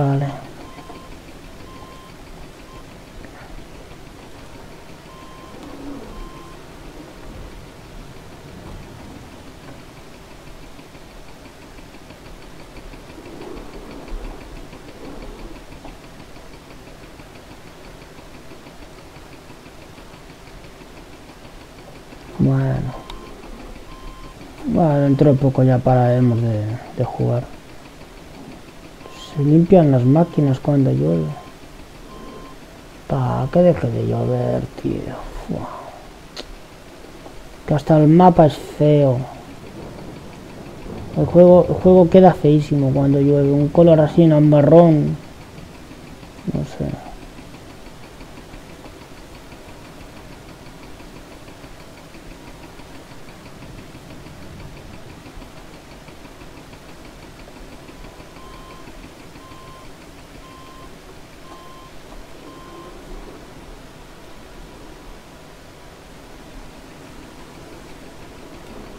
Vale. Bueno. Bueno, dentro de poco ya pararemos de, jugar. Limpian las máquinas cuando llueve. Pa, que deje de llover, tío. Que hasta el mapa es feo. El juego, el juego queda feísimo cuando llueve. Un color así en marrón. No sé.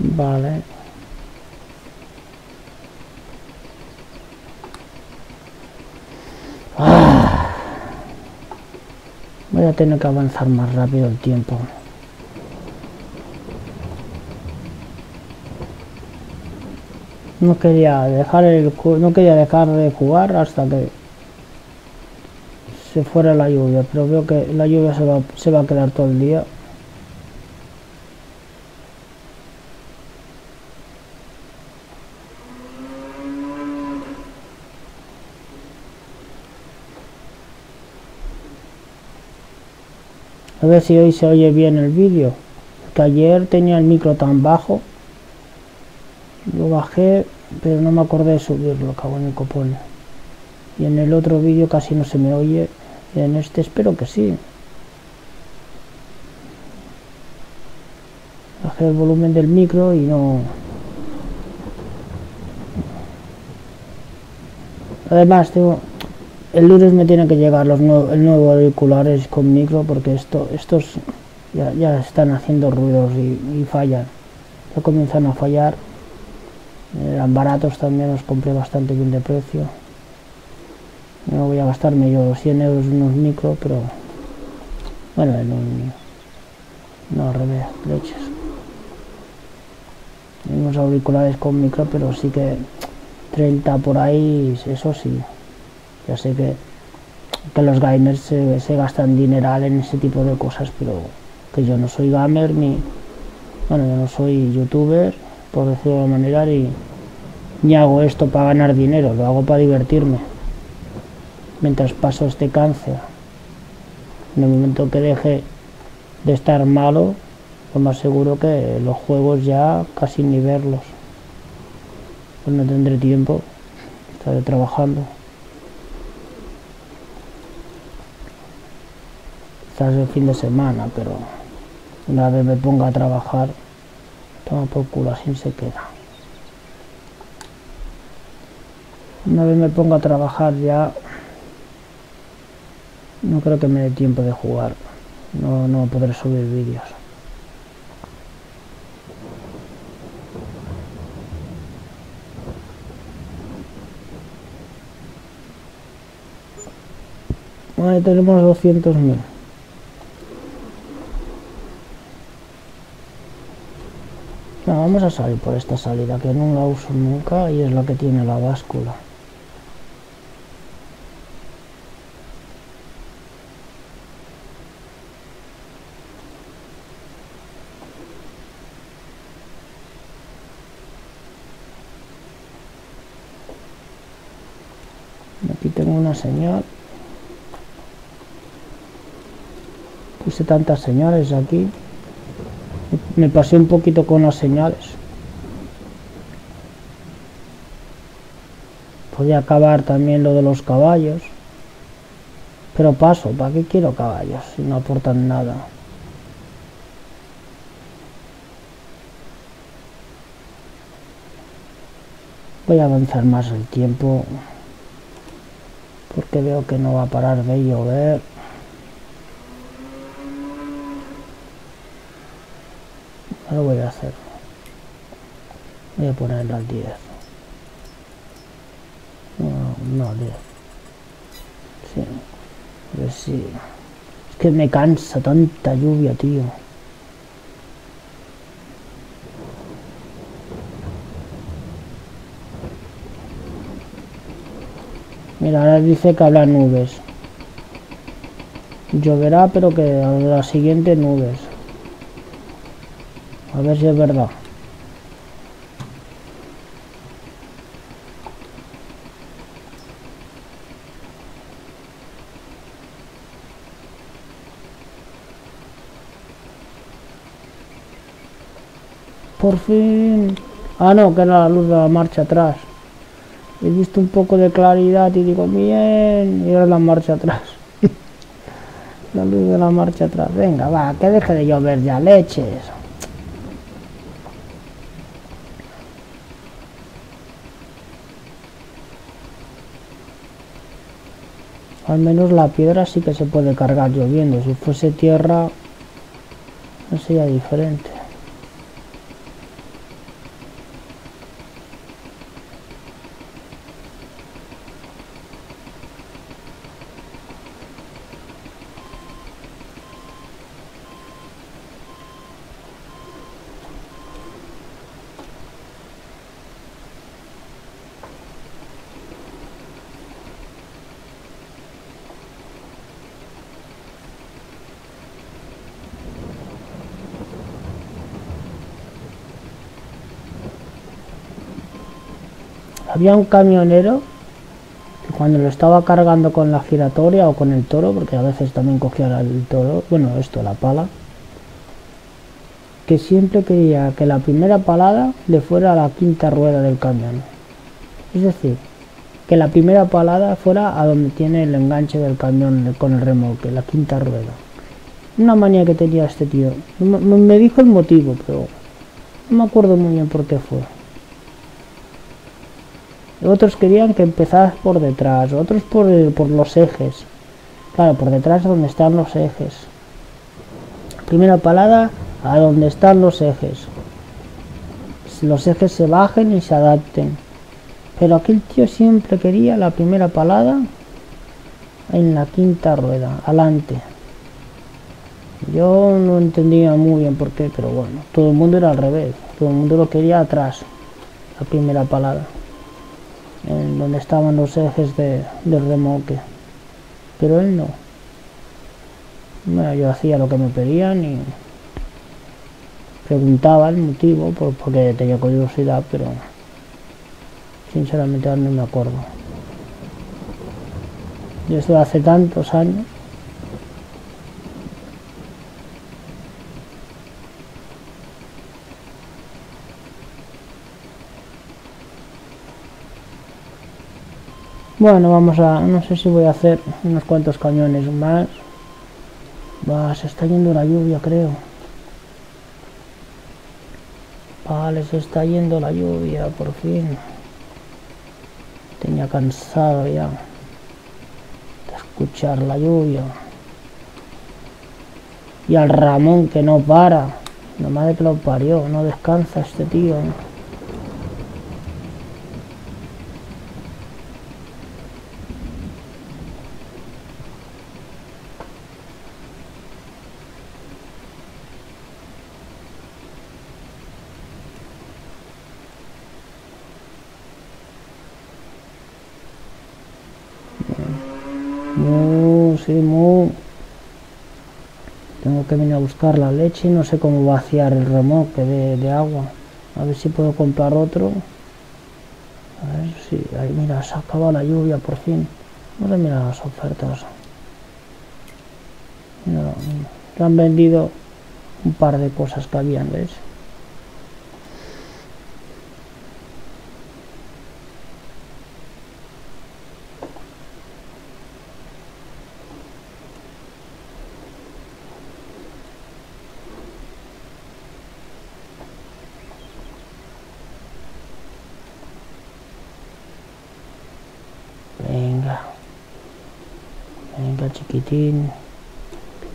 Vale. Ah. Voy a tener que avanzar más rápido el tiempo. No quería dejar el no quería dejar de jugar hasta que se fuera la lluvia, pero veo que la lluvia se va, se va a quedar todo el día. A ver si hoy se oye bien el vídeo. Que ayer tenía el micro tan bajo. Lo bajé, pero no me acordé de subirlo, cago en el copón. Y en el otro vídeo casi no se me oye. Y en este espero que sí. Bajé el volumen del micro y no además tengo el lunes me tienen que llegar los nuevos el nuevo auriculares con micro porque esto estos ya, ya están haciendo ruidos y, fallan. Ya comienzan a fallar. Eran baratos también los compré bastante bien de precio. No voy a gastarme yo 100 euros en unos micro pero bueno en un no revés leches. Unos auriculares con micro pero sí que 30 por ahí eso sí ya sé que que los gamers se, gastan dineral en ese tipo de cosas pero que yo no soy gamer ni bueno yo no soy youtuber por decirlo de alguna manera y ni hago esto para ganar dinero lo hago para divertirme. Mientras paso este cáncer en el momento que deje de estar malo pues más seguro que los juegos ya casi ni verlos. Pues no tendré tiempo estaré trabajando quizás el fin de semana pero una vez me ponga a trabajar toma por culo así se queda. Una vez me ponga a trabajar ya no creo que me dé tiempo de jugar no, no podré subir vídeos. Ahí tenemos 200.000 vamos a salir por esta salida que no la uso nunca y es la que tiene la báscula. Aquí tengo una señal. Puse tantas señales aquí me pasé un poquito con las señales. Podía acabar también lo de los caballos. Pero paso, ¿para qué quiero caballos si no aportan nada? voy a avanzar más el tiempo porque veo que no va a parar de llover lo voy a hacer. Voy a ponerlo al 10 no, no 10 sí, pues sí. Es que me cansa tanta lluvia tío. Mira, ahora dice que habla nubes. Lloverá, pero que a la siguiente nubes. A ver si es verdad. Por fin. Ah, no, que era la luz de la marcha atrás. He visto un poco de claridad y digo, bien, y ahora la marcha atrás. (laughs) la luz de la marcha atrás. Venga, va, que deje de llover ya, leches. Al menos la piedra sí que se puede cargar lloviendo. Si fuese tierra, no sería diferente. Había un camionero que cuando lo estaba cargando con la giratoria o con el toro, porque a veces también cogía el toro, bueno, esto, la pala, que siempre quería que la primera palada le fuera a la quinta rueda del camión. Es decir, que la primera palada fuera a donde tiene el enganche del camión con el remolque, la quinta rueda. Una manía que tenía este tío. Me dijo el motivo, pero No me acuerdo muy bien por qué fue. Otros querían que empezaras por detrás, otros por, por los ejes. Claro, por detrás donde están los ejes. Primera palada a donde están los ejes. Los ejes se bajen y se adapten. Pero aquel tío siempre quería la primera palada en la quinta rueda, adelante. Yo no entendía muy bien por qué, pero bueno, todo el mundo era al revés. Todo el mundo lo quería atrás, la primera palada en donde estaban los ejes de, del remolque. Pero él no. Bueno, yo hacía lo que me pedían y preguntaba el motivo porque tenía curiosidad pero sinceramente no me acuerdo. Y esto hace tantos años Bueno, vamos a... no sé si voy a hacer unos cuantos cañones más. Va, se está yendo la lluvia, creo. Vale, se está yendo la lluvia, por fin. Tenía cansado ya de escuchar la lluvia. Y al Ramón que no para. La madre que lo parió, no descansa este tío. Tengo que venir a buscar la leche no sé cómo vaciar el remolque de, agua. A ver si puedo comprar otro. A ver si... Ahí mira, se acaba la lluvia por fin. Vamos a mirar las ofertas. No, han vendido un par de cosas que habían, ¿ves?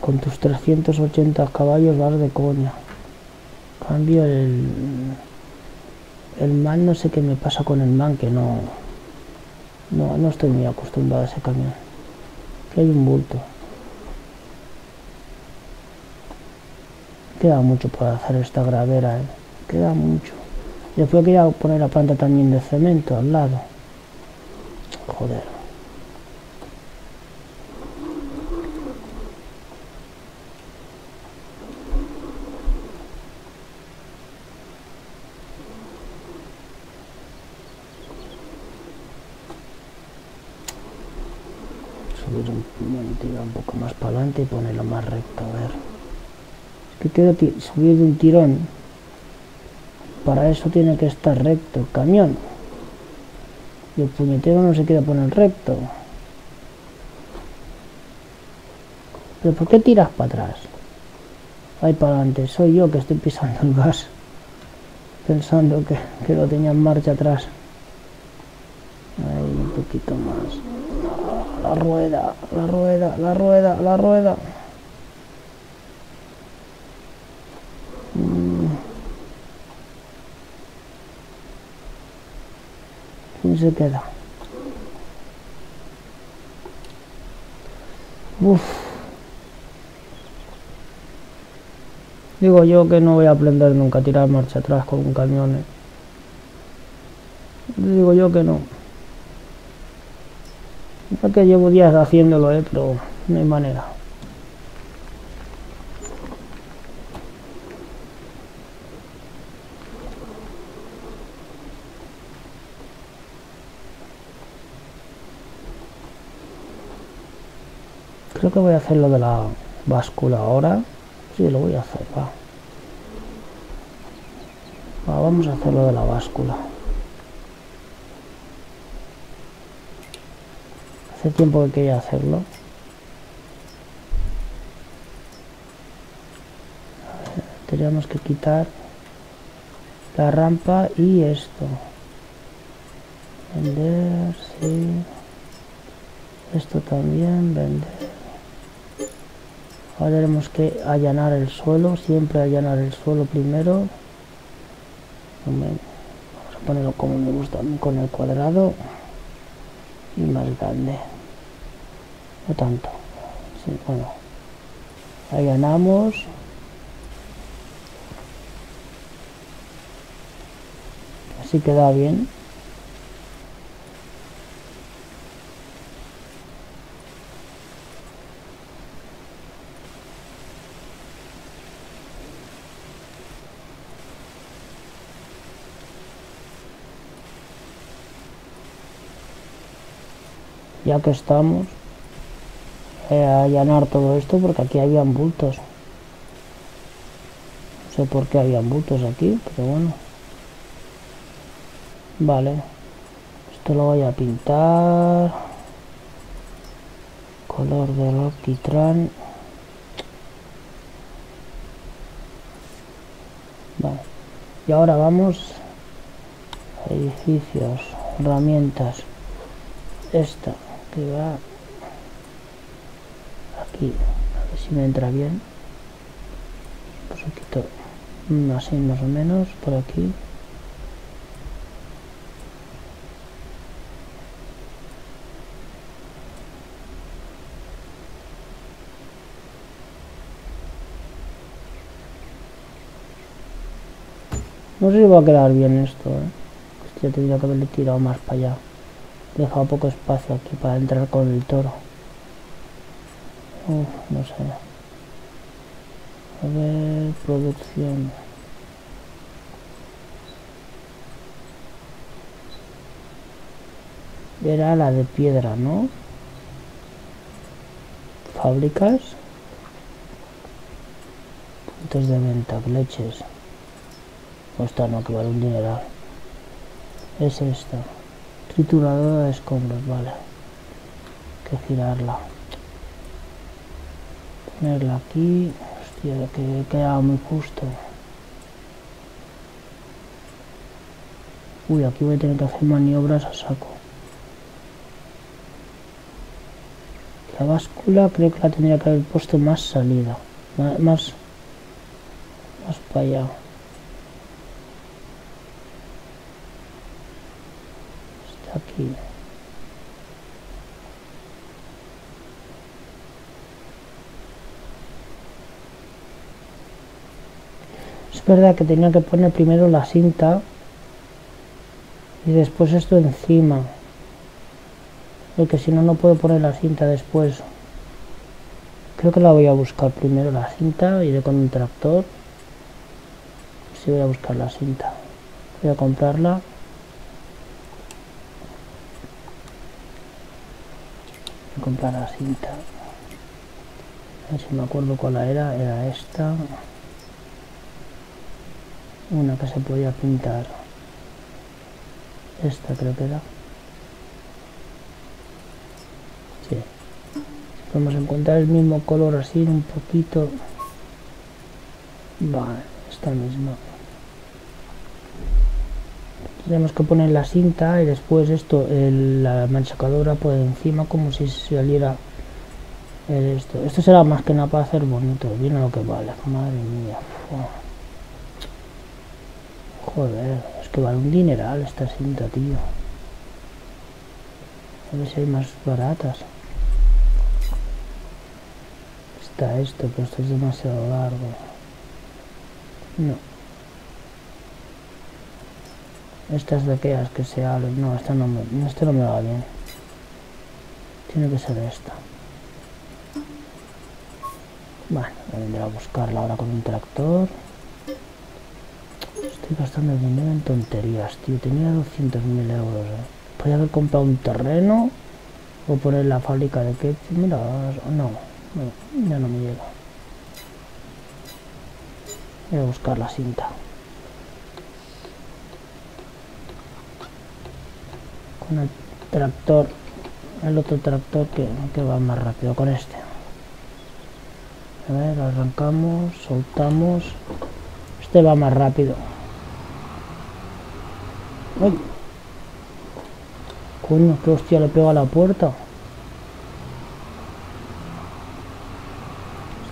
Con tus 380 caballos vas de coña. Cambio el... El man, no sé qué me pasa con el man, que no... No, no estoy muy acostumbrado a ese camión. Que hay un bulto. Queda mucho por hacer esta gravera, ¿eh? Queda mucho. Después quería poner la planta también de cemento al lado. Joder. un poco más para adelante y ponerlo más recto, a ver. Es que quiero subir de un tirón. Para eso tiene que estar recto el camión. Y el puñetero no se quiere poner recto. ¿Pero por qué tiras para atrás? Ahí para adelante. Soy yo que estoy pisando el gas. Pensando que, que lo tenía en marcha atrás. Ahí un poquito más la rueda, la rueda, la rueda, la rueda. ¿Quién se queda? Uf. Digo yo que no voy a aprender nunca a tirar marcha atrás con un camión. ¿eh? Digo yo que no. Ya que llevo días haciéndolo, eh, pero no hay manera. Creo que voy a hacer lo de la báscula ahora. Sí, lo voy a hacer, va. va vamos a hacer lo de la báscula. tiempo que quería hacerlo. Teníamos que quitar la rampa y esto vender sí esto también vender ahora tenemos que allanar el suelo siempre allanar el suelo primero. Vamos a ponerlo como me gusta con el cuadrado. Y más grande. No tanto. Bueno. Allanamos. Así queda bien ya que estamos eh, a allanar todo esto porque aquí habían bultos. No sé por qué habían bultos aquí pero bueno. Vale. Esto lo voy a pintar. Color del alquitrán vale. Y ahora vamos a edificios herramientas. Esta va aquí. A ver si me entra bien. Un poquito así más o menos por aquí. No sé si va a quedar bien esto, ¿eh? ya tendría que haberle tirado más para allá dejado poco espacio aquí para entrar con el toro. Uf, no sé. A ver producción. Era la de piedra no fábricas. Puntos de venta leches. Esta no que vale un dineral. Es esta trituradora de escombros, vale. que girarla. Ponerla aquí. Hostia, que queda muy justo. Uy, aquí voy a tener que hacer maniobras a saco. La báscula creo que la tendría que haber puesto más salida. Más, más para allá. Es verdad que tenía que poner primero la cinta y después esto encima. Porque si no, no puedo poner la cinta después. Creo que la voy a buscar primero la cinta, iré con un tractor. Si voy a buscar la cinta. Voy a comprarla. Comprar la cinta si me acuerdo cuál era era esta. Una que se podía pintar. Esta creo que era. Sí. podemos encontrar el mismo color así un poquito. Vale esta misma tenemos que poner la cinta y después esto la manchacadora por encima como si saliera esto. Esto será más que nada para hacer bonito. Viene lo que vale madre mía. Joder es que vale un dineral esta cinta tío. Si hay más baratas. Está esto pero esto es demasiado largo. No estas de aquellas que se abren. No, esta no me, este no me va bien. Tiene que ser esta. Bueno, voy a a buscarla ahora con un tractor. Estoy gastando dinero en tonterías, tío. Tenía 200.000 euros, eh. Podría haber comprado un terreno o poner la fábrica de que Mira, no, ya no me llega. Voy a buscar la cinta. Con tractor el otro tractor que, que va más rápido con este a ver arrancamos soltamos este va más rápido Ay. Coño, qué hostia le pego a la puerta.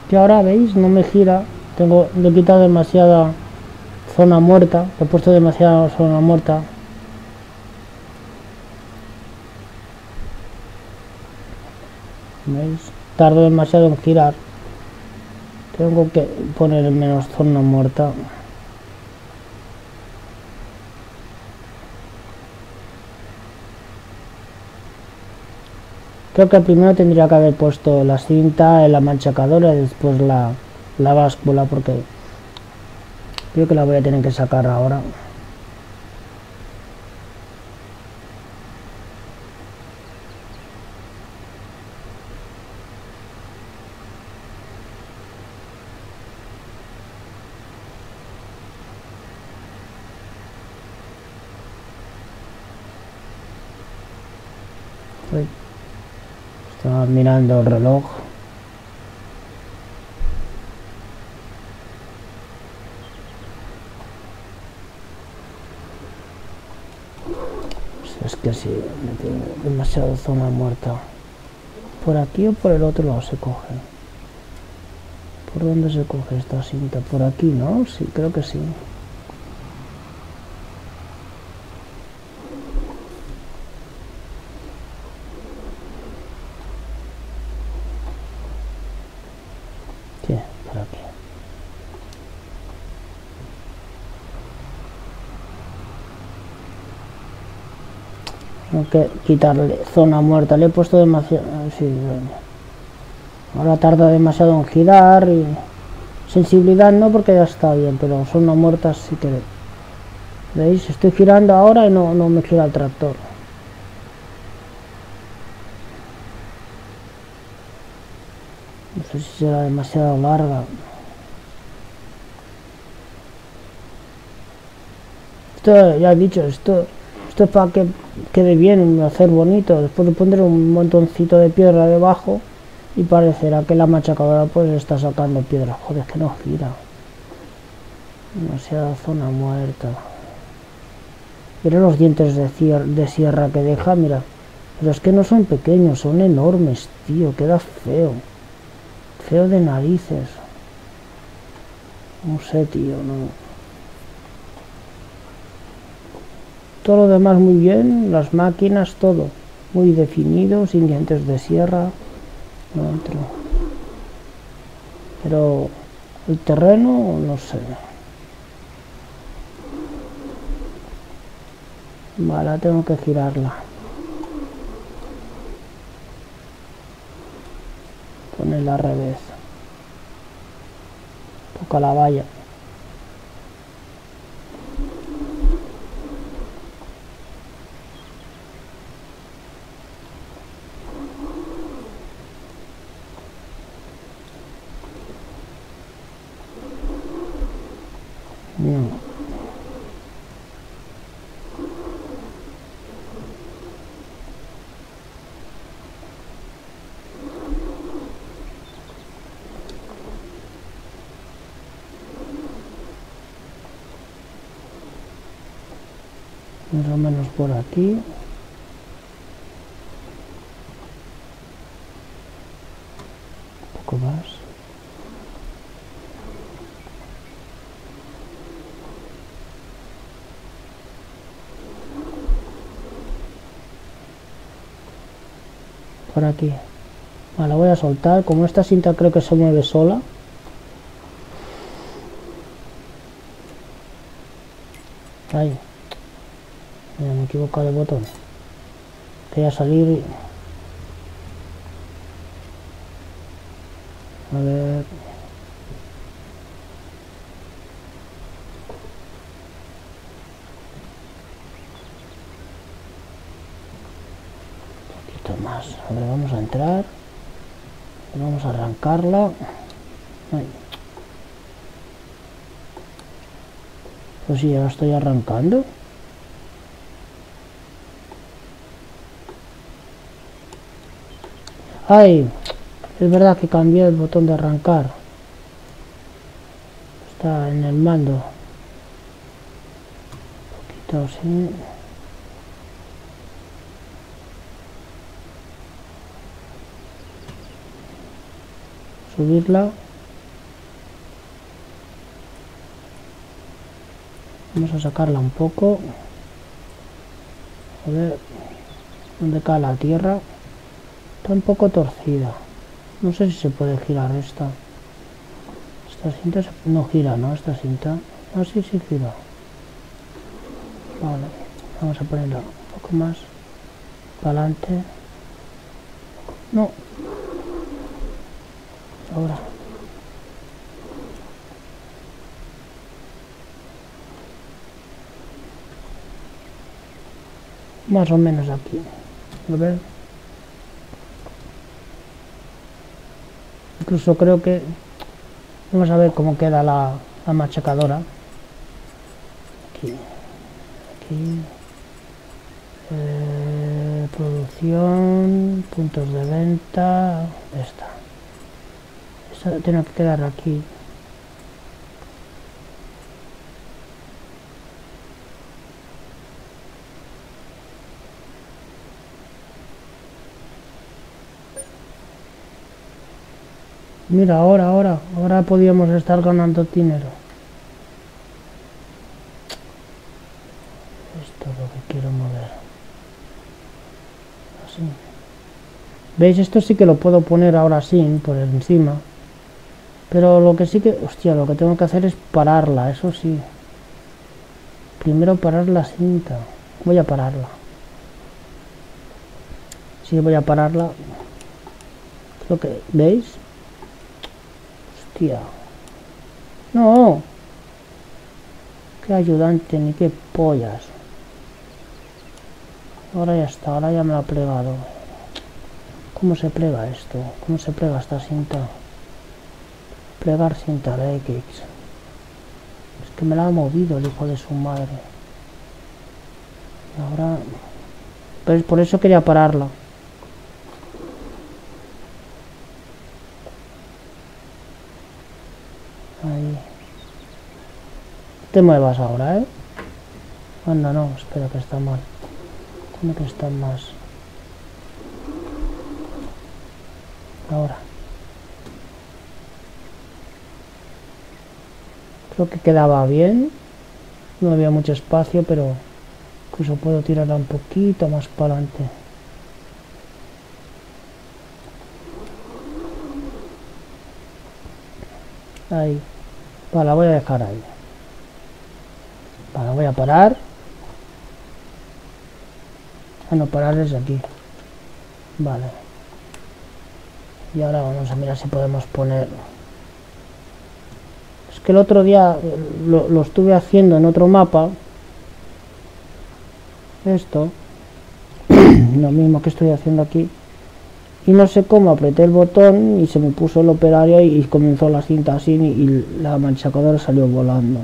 Que ahora veis, no me gira. Tengo, le he quitado demasiada zona muerta. Le he puesto demasiada zona muerta. ¿Veis? Tardo demasiado en girar. Tengo que poner menos zona muerta. Creo que primero tendría que haber puesto la cinta la manchacadora y después la, la báscula porque creo que la voy a tener que sacar ahora. Mirando el reloj. Es que sí, demasiado zona muerta. ¿Por aquí o por el otro lado se coge? ¿Por dónde se coge esta cinta? ¿Por aquí, no? Sí, creo que sí. Tengo que quitarle zona muerta. Le he puesto demasiado... Sí, Ahora tarda demasiado en girar y... Sensibilidad no porque ya está bien, pero zona muerta sí que... ¿Veis? Estoy girando ahora y no, no me gira el tractor. No sé si será demasiado larga. Esto, ya he dicho, esto esto es para que quede bien, hacer bonito. Después de poner un montoncito de piedra debajo y parecerá que la machacadora pues está sacando piedra. Joder, que no gira. Demasiada zona muerta. Mira los dientes de, de sierra que deja, mira. Pero es que no son pequeños, son enormes, tío. Queda feo. Feo de narices. No sé, tío, no. Todo lo demás muy bien, las máquinas, todo muy definido, sin dientes de sierra, no entro. Pero el terreno, no sé. Vale, tengo que girarla. Ponerla al revés. Toca la valla. más o menos por aquí. Un poco más. Por aquí. La voy a soltar. Como esta cinta creo que se mueve sola. Ahí me he equivocado de botón. Quería salir A ver... Un poquito más. A ver, vamos a entrar. Vamos a arrancarla. Pues sí, ya la estoy arrancando. ay es verdad que cambié el botón de arrancar. Está en el mando. Un poquito así subirla. Vamos a sacarla un poco. A ver dónde cae la tierra Está un poco torcida. No sé si se puede girar esta. Esta cinta no gira, ¿no? Esta cinta. Ah, sí, sí gira. Vale. Vamos a ponerla un poco más para adelante. No. Ahora. Más o menos aquí. A ver. Incluso creo que... Vamos a ver cómo queda la, machacadora. Aquí. Aquí. Eh, producción, puntos de venta, esta. Esta tiene que quedar aquí. Mira, ahora, ahora, ahora podíamos estar ganando dinero. Esto es lo que quiero mover. Así. ¿Veis? Esto sí que lo puedo poner ahora así, por encima. Pero lo que sí que... Hostia, lo que tengo que hacer es pararla, eso sí. Primero parar la cinta. Voy a pararla. Sí, voy a pararla. Creo que... ¿Veis? Hostia. No. Qué ayudante, ni qué pollas. Ahora ya está, ahora ya me lo ha plegado. ¿Cómo se plega esto? ¿Cómo se plega esta cinta? Plegar cinta de X. Es que me la ha movido el hijo de su madre. Ahora... Por eso quería pararla. Ahí. Te muevas ahora, ¿eh? Anda, no, espera que está mal. ¿Cómo que está más? Ahora. Creo que quedaba bien. No había mucho espacio, pero incluso puedo tirarla un poquito más para adelante. Ahí. Vale, la voy a dejar ahí. Vale, voy a parar. Ah, no, parar desde aquí. Vale. Y ahora vamos a mirar si podemos poner... Es que el otro día lo, lo estuve haciendo en otro mapa. Esto. (clears throat) lo mismo que estoy haciendo aquí y no sé cómo apreté el botón y se me puso el operario y, comenzó la cinta así y, la manchacadora salió volando.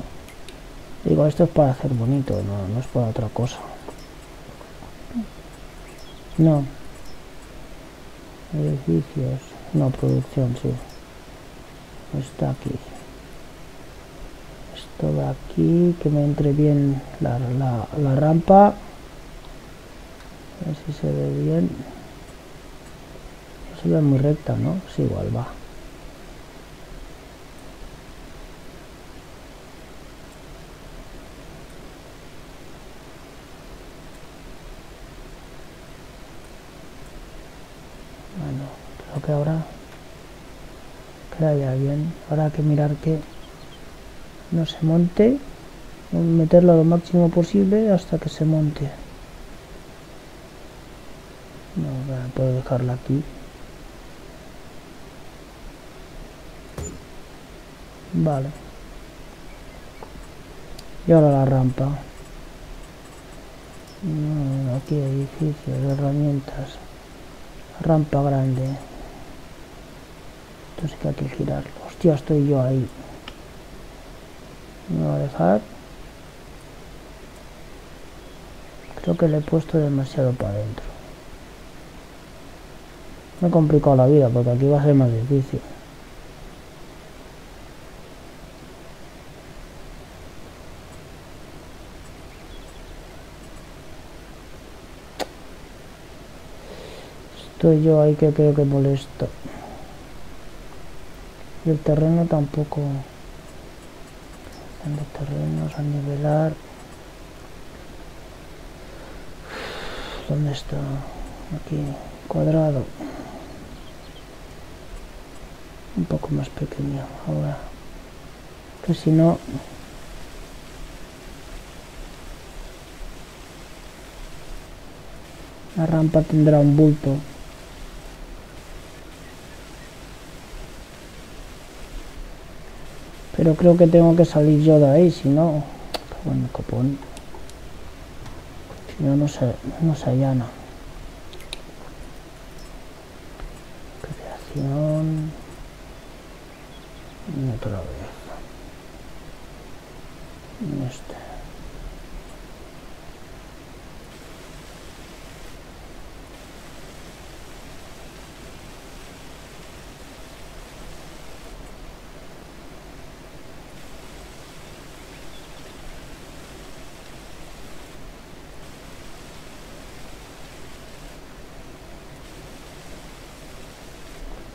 Digo esto es para hacer bonito no, no es para otra cosa. No. Edificios. No producción sí. Está aquí. Esto de aquí que me entre bien la, la, la rampa. A ver si se ve bien se ve muy recta, ¿no? Sí, igual va. Bueno, creo que ahora queda ya bien. Ahora hay que mirar que no se monte. Meterlo lo máximo posible hasta que se monte. No, puedo dejarla aquí. Vale. Y ahora la rampa. No, aquí edificios, herramientas. Rampa grande. Entonces que hay que girarlo. Hostia, estoy yo ahí. Me va a dejar. Creo que le he puesto demasiado para adentro. Me he complicado la vida porque aquí va a ser más difícil. Estoy yo ahí que creo que molesto. Y el terreno tampoco. Los terrenos a nivelar. ¿Dónde está? Aquí, cuadrado. Un poco más pequeño ahora. Que si no... La rampa tendrá un bulto. Pero creo que tengo que salir yo de ahí, si no... Bueno, copón. Si no, no se, no se allana. Creación... Y otra vez. Este.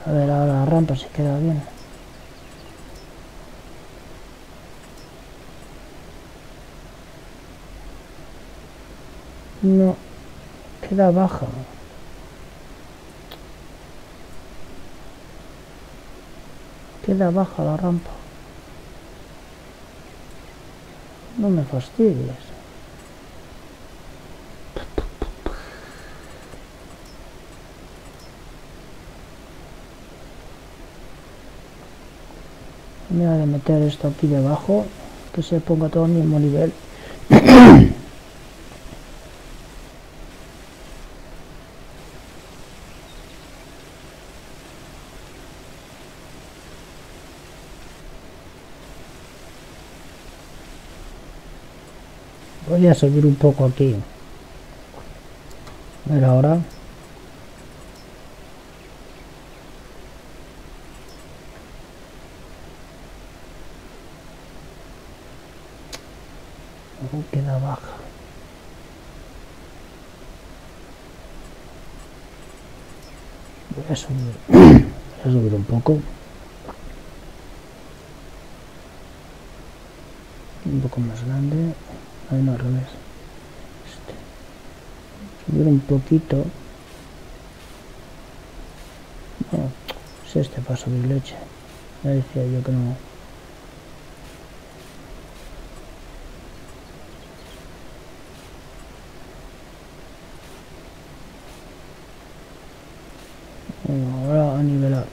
A ver ahora la rampa si queda bien. No, queda baja. Queda baja la rampa. No me fastidies. Me voy a meter esto aquí debajo, que se ponga todo al mismo nivel. Voy a subir un poco aquí. A ver ahora. Aún queda baja. Voy a subir, a subir un poco. Un poco más grande. Ahí no, al revés. Este. Subir un poquito. No, es este para subir leche. Ya decía yo que no. Bueno, ahora a nivelar.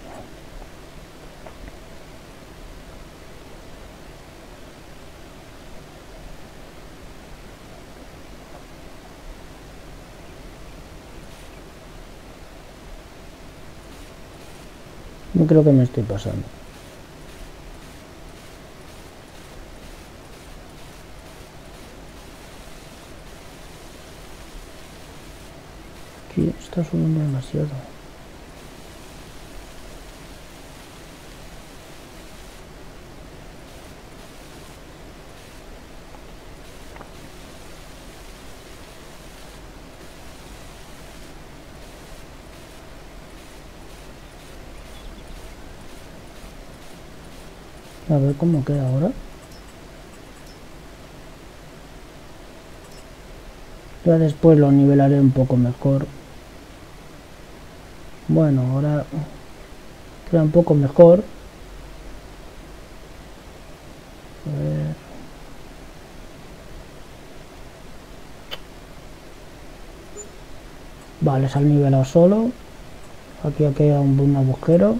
No creo que me estoy pasando. Aquí está subiendo demasiado. A ver cómo queda ahora. Ya después lo nivelaré un poco mejor. Bueno, ahora queda un poco mejor. A ver. Vale, se ha nivelado solo. Aquí ha quedado un, un agujero.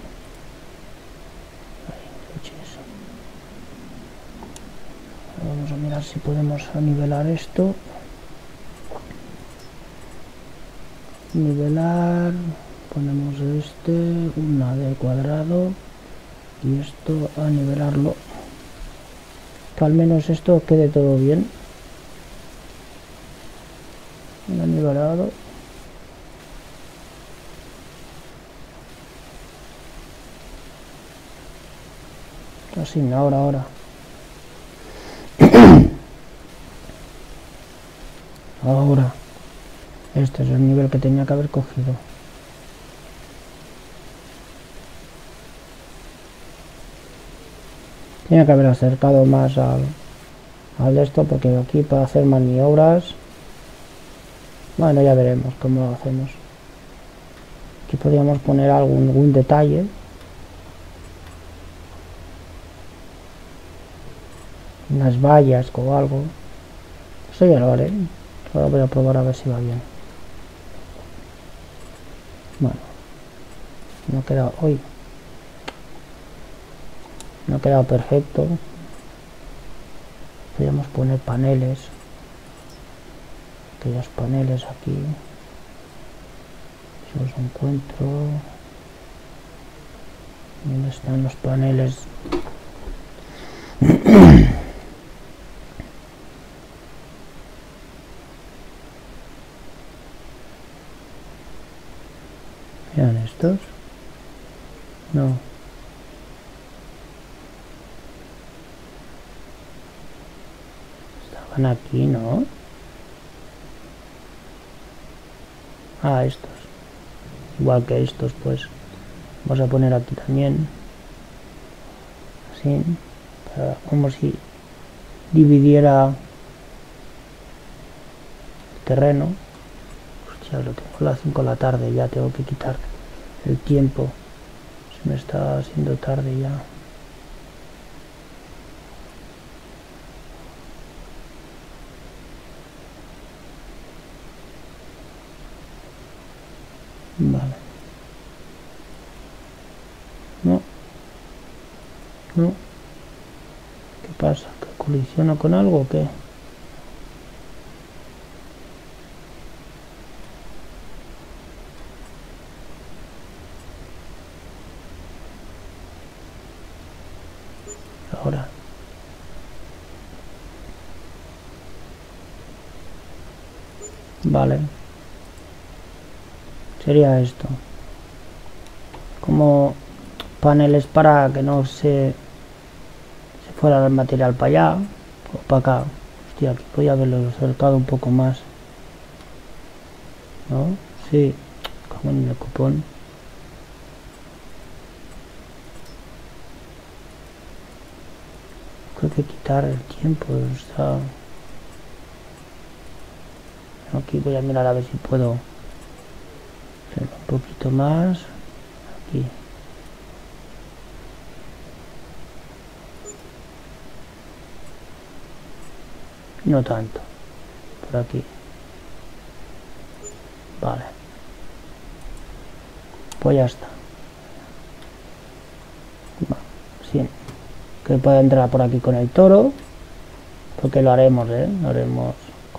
Vamos a mirar si podemos nivelar esto. Nivelar. Ponemos este, una de cuadrado. Y esto a nivelarlo. Que al menos esto quede todo bien. Una nivelado. Así, ahora, ahora. Ahora. Este es el nivel que tenía que haber cogido. Tiene que haber acercado más al, al esto porque aquí para hacer maniobras bueno ya veremos cómo lo hacemos aquí podríamos poner algún, algún detalle unas vallas o algo eso ya lo haré ahora voy a probar a ver si va bien. Bueno. No ha quedado hoy no ha quedado perfecto. Podríamos poner paneles. Aquellos paneles aquí. Si los encuentro. ¿dónde están los paneles? ¿Eran estos? No. Estaban aquí, ¿no? Ah, estos. Igual que estos, pues. Vamos a poner aquí también. Así. Para, como si dividiera el terreno ya lo tengo a las 5 de la tarde, ya tengo que quitar el tiempo. Se me está haciendo tarde ya. Vale. No. No. ¿Qué pasa? ¿Que colisiona con algo o qué? ahora. Vale. Sería esto. Como paneles para que no se, fuera el material para allá o para acá. Hostia, aquí voy a haberlo acercado un poco más. ¿No? Sí, como el cupón. creo que quitar el tiempo está aquí voy a mirar a ver si puedo hacer un poquito más. Aquí. No tanto. Por aquí. Vale. Pues ya está. Sí. Que pueda entrar por aquí con el toro porque lo haremos ¿eh? lo haremos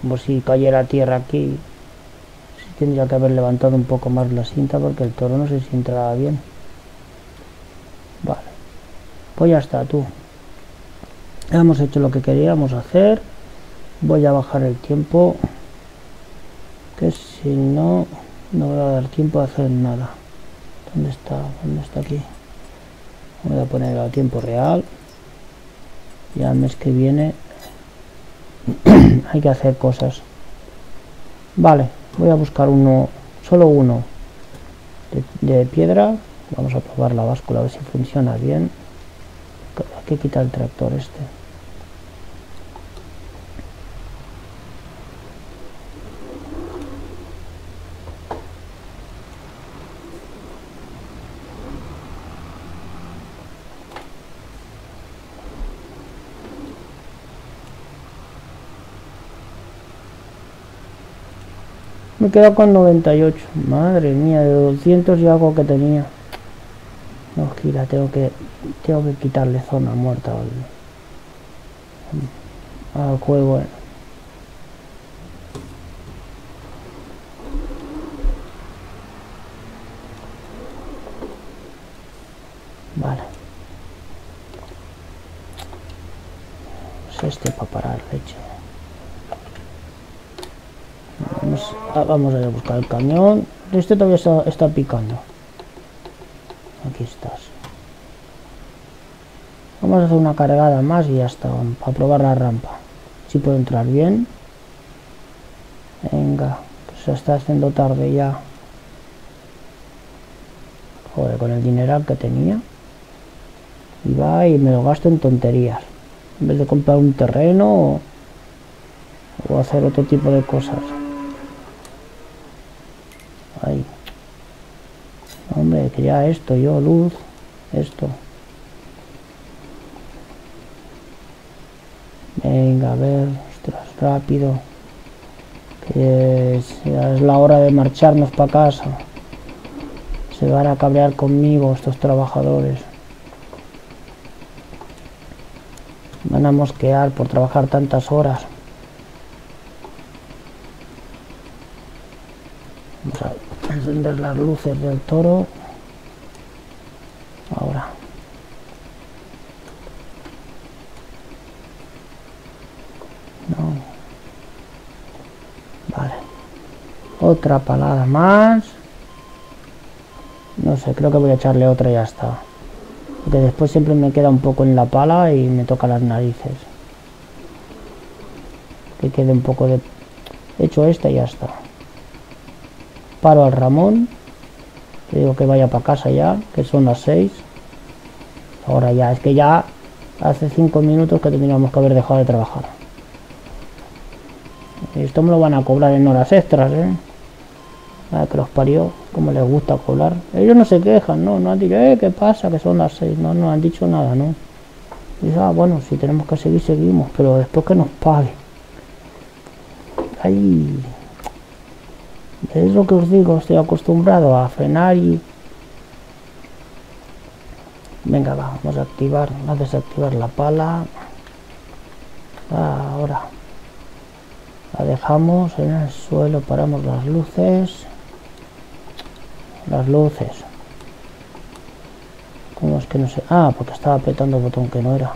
como si cayera tierra aquí tendría que haber levantado un poco más la cinta porque el toro no sé si bien. Vale. Pues ya está tú. Hemos hecho lo que queríamos hacer. Voy a bajar el tiempo que si no no voy a dar tiempo a hacer nada. ¿dónde está? ¿dónde está aquí? voy a poner a tiempo real. Ya el mes que viene (coughs) hay que hacer cosas. Vale voy a buscar uno solo uno. De, piedra vamos a probar la báscula a ver si funciona bien. Hay que quitar el tractor este Me quedo con 98. Madre mía, de 200 y algo que tenía. No gira, tengo que tengo que quitarle zona muerta al, al juego. Eh. Vale. Es este para parar leche. Vamos, a buscar el camión. Este todavía está, está picando. Aquí estás. Vamos a hacer una cargada más y ya está. Para probar la rampa. Si puedo entrar bien. Venga. Pues se está haciendo tarde ya. Joder, con el dineral que tenía. Y va y me lo gasto en tonterías. En vez de comprar un terreno o hacer otro tipo de cosas. Ahí. Hombre, quería esto, yo, luz, esto. Venga, a ver, ostras, rápido. Que es, la hora de marcharnos para casa. Se van a cabrear conmigo estos trabajadores. Van a mosquear por trabajar tantas horas. Vamos a encender las luces del toro. Ahora. No. Vale. Otra palada más. No sé, creo que voy a echarle otra y ya está. Porque después siempre me queda un poco en la pala y me toca las narices. Que quede un poco de... Hecho esta y ya está. Paro al Ramón. Le digo que vaya para casa ya, que son las 6. Ahora ya, es que ya hace 5 minutos que tendríamos que haber dejado de trabajar. Esto me lo van a cobrar en horas extras, ¿eh? Ah, que los parió, como les gusta cobrar. Ellos no se quejan, no, no han dicho, eh, ¿qué pasa? Que son las 6, no, no han dicho nada, ¿no? Dice, ah, bueno, si tenemos que seguir, seguimos, pero después que nos pague. Ahí... Es lo que os digo, estoy acostumbrado a frenar y... Venga, va, vamos a activar, a desactivar la pala. Ah, ahora. La dejamos en el suelo, paramos las luces. Las luces. ¿Cómo es que no sé? Ah, porque estaba apretando el botón que no era.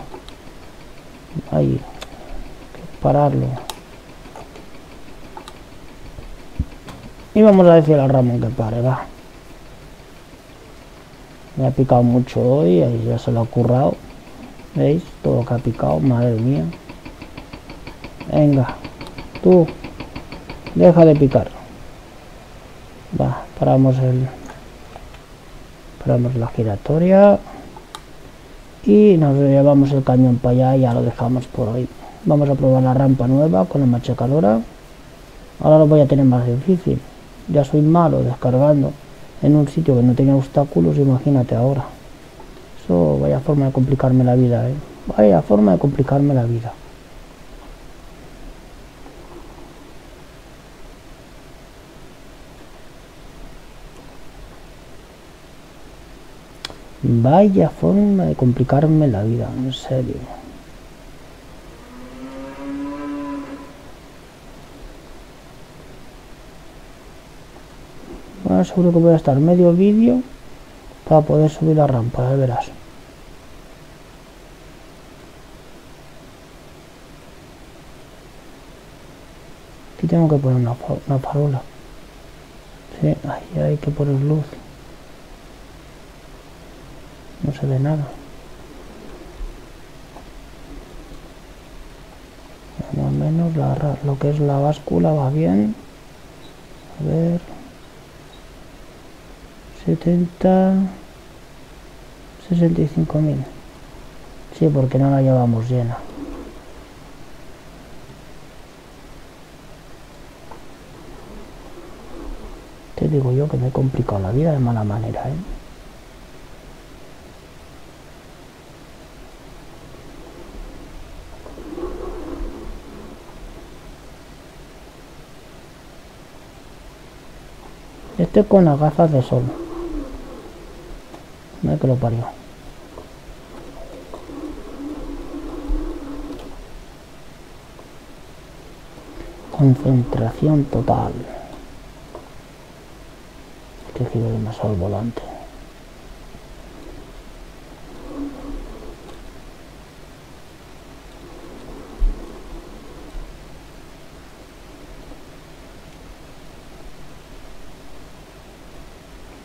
Ahí. Que pararlo. Y vamos a decir al Ramón que pare, va. Me ha picado mucho hoy, ahí ya se lo ha currado. ¿Veis? Todo lo que ha picado, madre mía. Venga, tú, deja de picar. Va, paramos el... Paramos la giratoria. Y nos llevamos el cañón para allá y ya lo dejamos por hoy. Vamos a probar la rampa nueva con la machacadora. Ahora lo voy a tener más difícil ya soy malo descargando en un sitio que no tenía obstáculos, imagínate ahora. Eso vaya forma de complicarme la vida, ¿eh? Vaya forma de complicarme la vida. Vaya forma de complicarme la vida, en serio. Seguro que voy a estar medio vídeo para poder subir la rampa, ya verás. Aquí tengo que poner una, una farola. Sí, ahí hay que poner luz. No se ve nada. Más o menos la, lo que es la báscula va bien. A ver. 70 65 mil sí porque no la llevamos llena te digo yo que me he complicado la vida de mala manera ¿eh? Este con las gafas de sol. No que lo parió. Concentración total. Que giro demasiado el volante.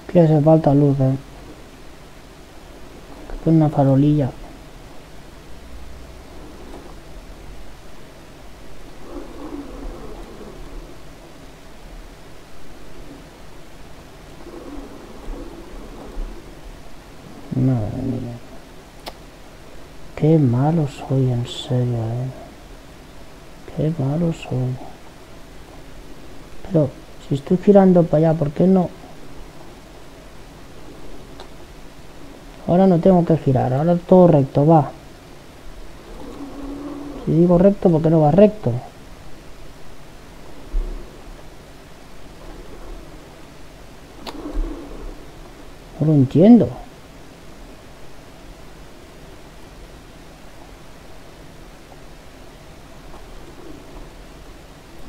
Que hace falta luz, eh una farolilla Madre. Qué malo soy, en serio, eh. Qué malo soy. Pero, si estoy girando para allá, ¿por qué no? Ahora no tengo que girar, ahora todo recto, va. Si digo recto, ¿por qué no va recto? No lo entiendo.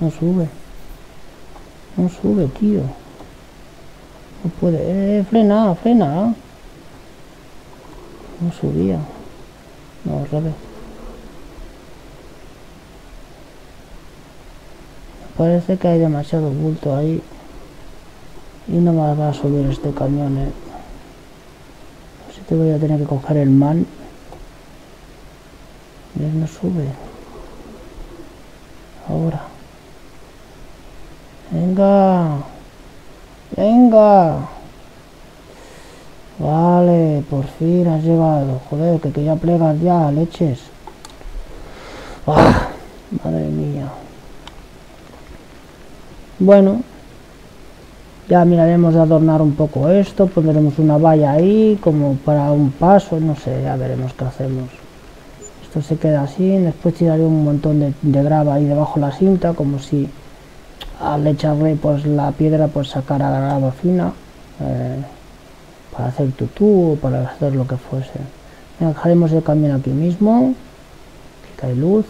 No sube. No sube, tío. No puede. Eh, frena, frena. No subía. No, al revés. Parece que hay demasiado bulto ahí. Y no me va a subir este camión, eh. Así que voy a tener que coger el man. Y no sube. Ahora. Venga. Venga. Vale, por fin has llegado. Joder, que, que ya plegas ya, leches. ¡Ah! Madre mía. Bueno, ya miraremos de adornar un poco esto, pondremos una valla ahí como para un paso, no sé, ya veremos qué hacemos. Esto se queda así, después tiraré un montón de, grava ahí debajo de la cinta, como si al echarle pues la piedra pues sacara grava fina, eh, para hacer tutú o para hacer lo que fuese. Dejaremos el camión aquí mismo, que hay luz,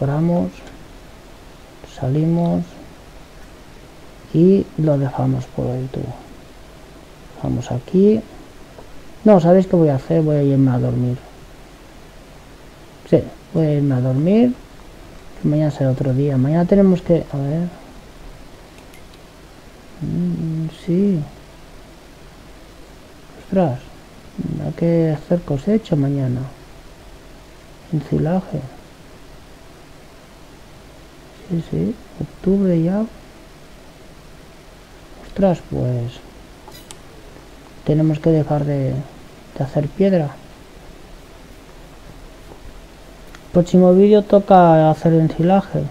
paramos, salimos, y lo dejamos por ahí tú. Vamos aquí. No sabéis qué voy a hacer voy a irme a dormir. Sí voy a irme a dormir que mañana será otro día. Mañana tenemos que a ver. Mm, sí ostras hay que hacer cosecha mañana ensilaje sí sí octubre ya pues tenemos que dejar de, hacer piedra. Próximo vídeo toca hacer ensilaje.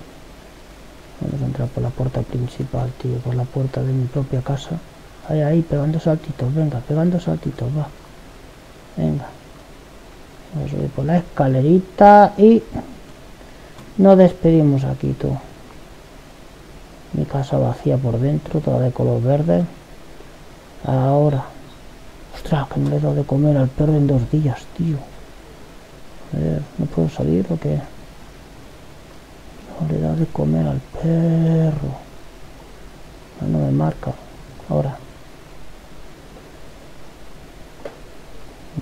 Vamos a entrar por la puerta principal, tío, por la puerta de mi propia casa. Ahí, ahí, pegando saltitos, venga, pegando saltitos, va. Venga. Vamos a subir por la escalerita y nos despedimos aquí, tú mi casa vacía por dentro, toda de color verde. Ahora, ostras, que no le he dado de comer al perro en dos días, tío. A ver, ¿no puedo salir o qué? No le he dado de comer al perro. No me marca. Ahora.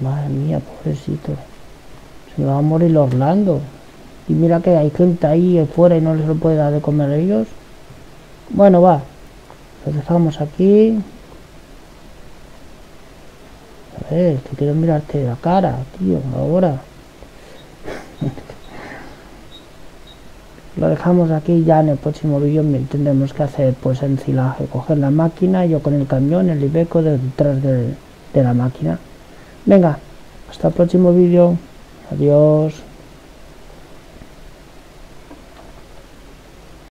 Madre mía, pobrecito. Se me va a morir Orlando. Y mira que hay gente ahí afuera y no les lo puede dar de comer a ellos. Bueno, va. Lo dejamos aquí. A ver, que quiero mirarte la cara, tío, ahora. (laughs) Lo dejamos aquí ya en el próximo vídeo tendremos que hacer pues ensilaje, coger la máquina, yo con el camión, el Ibeco detrás de, de la máquina. Venga, hasta el próximo vídeo. Adiós.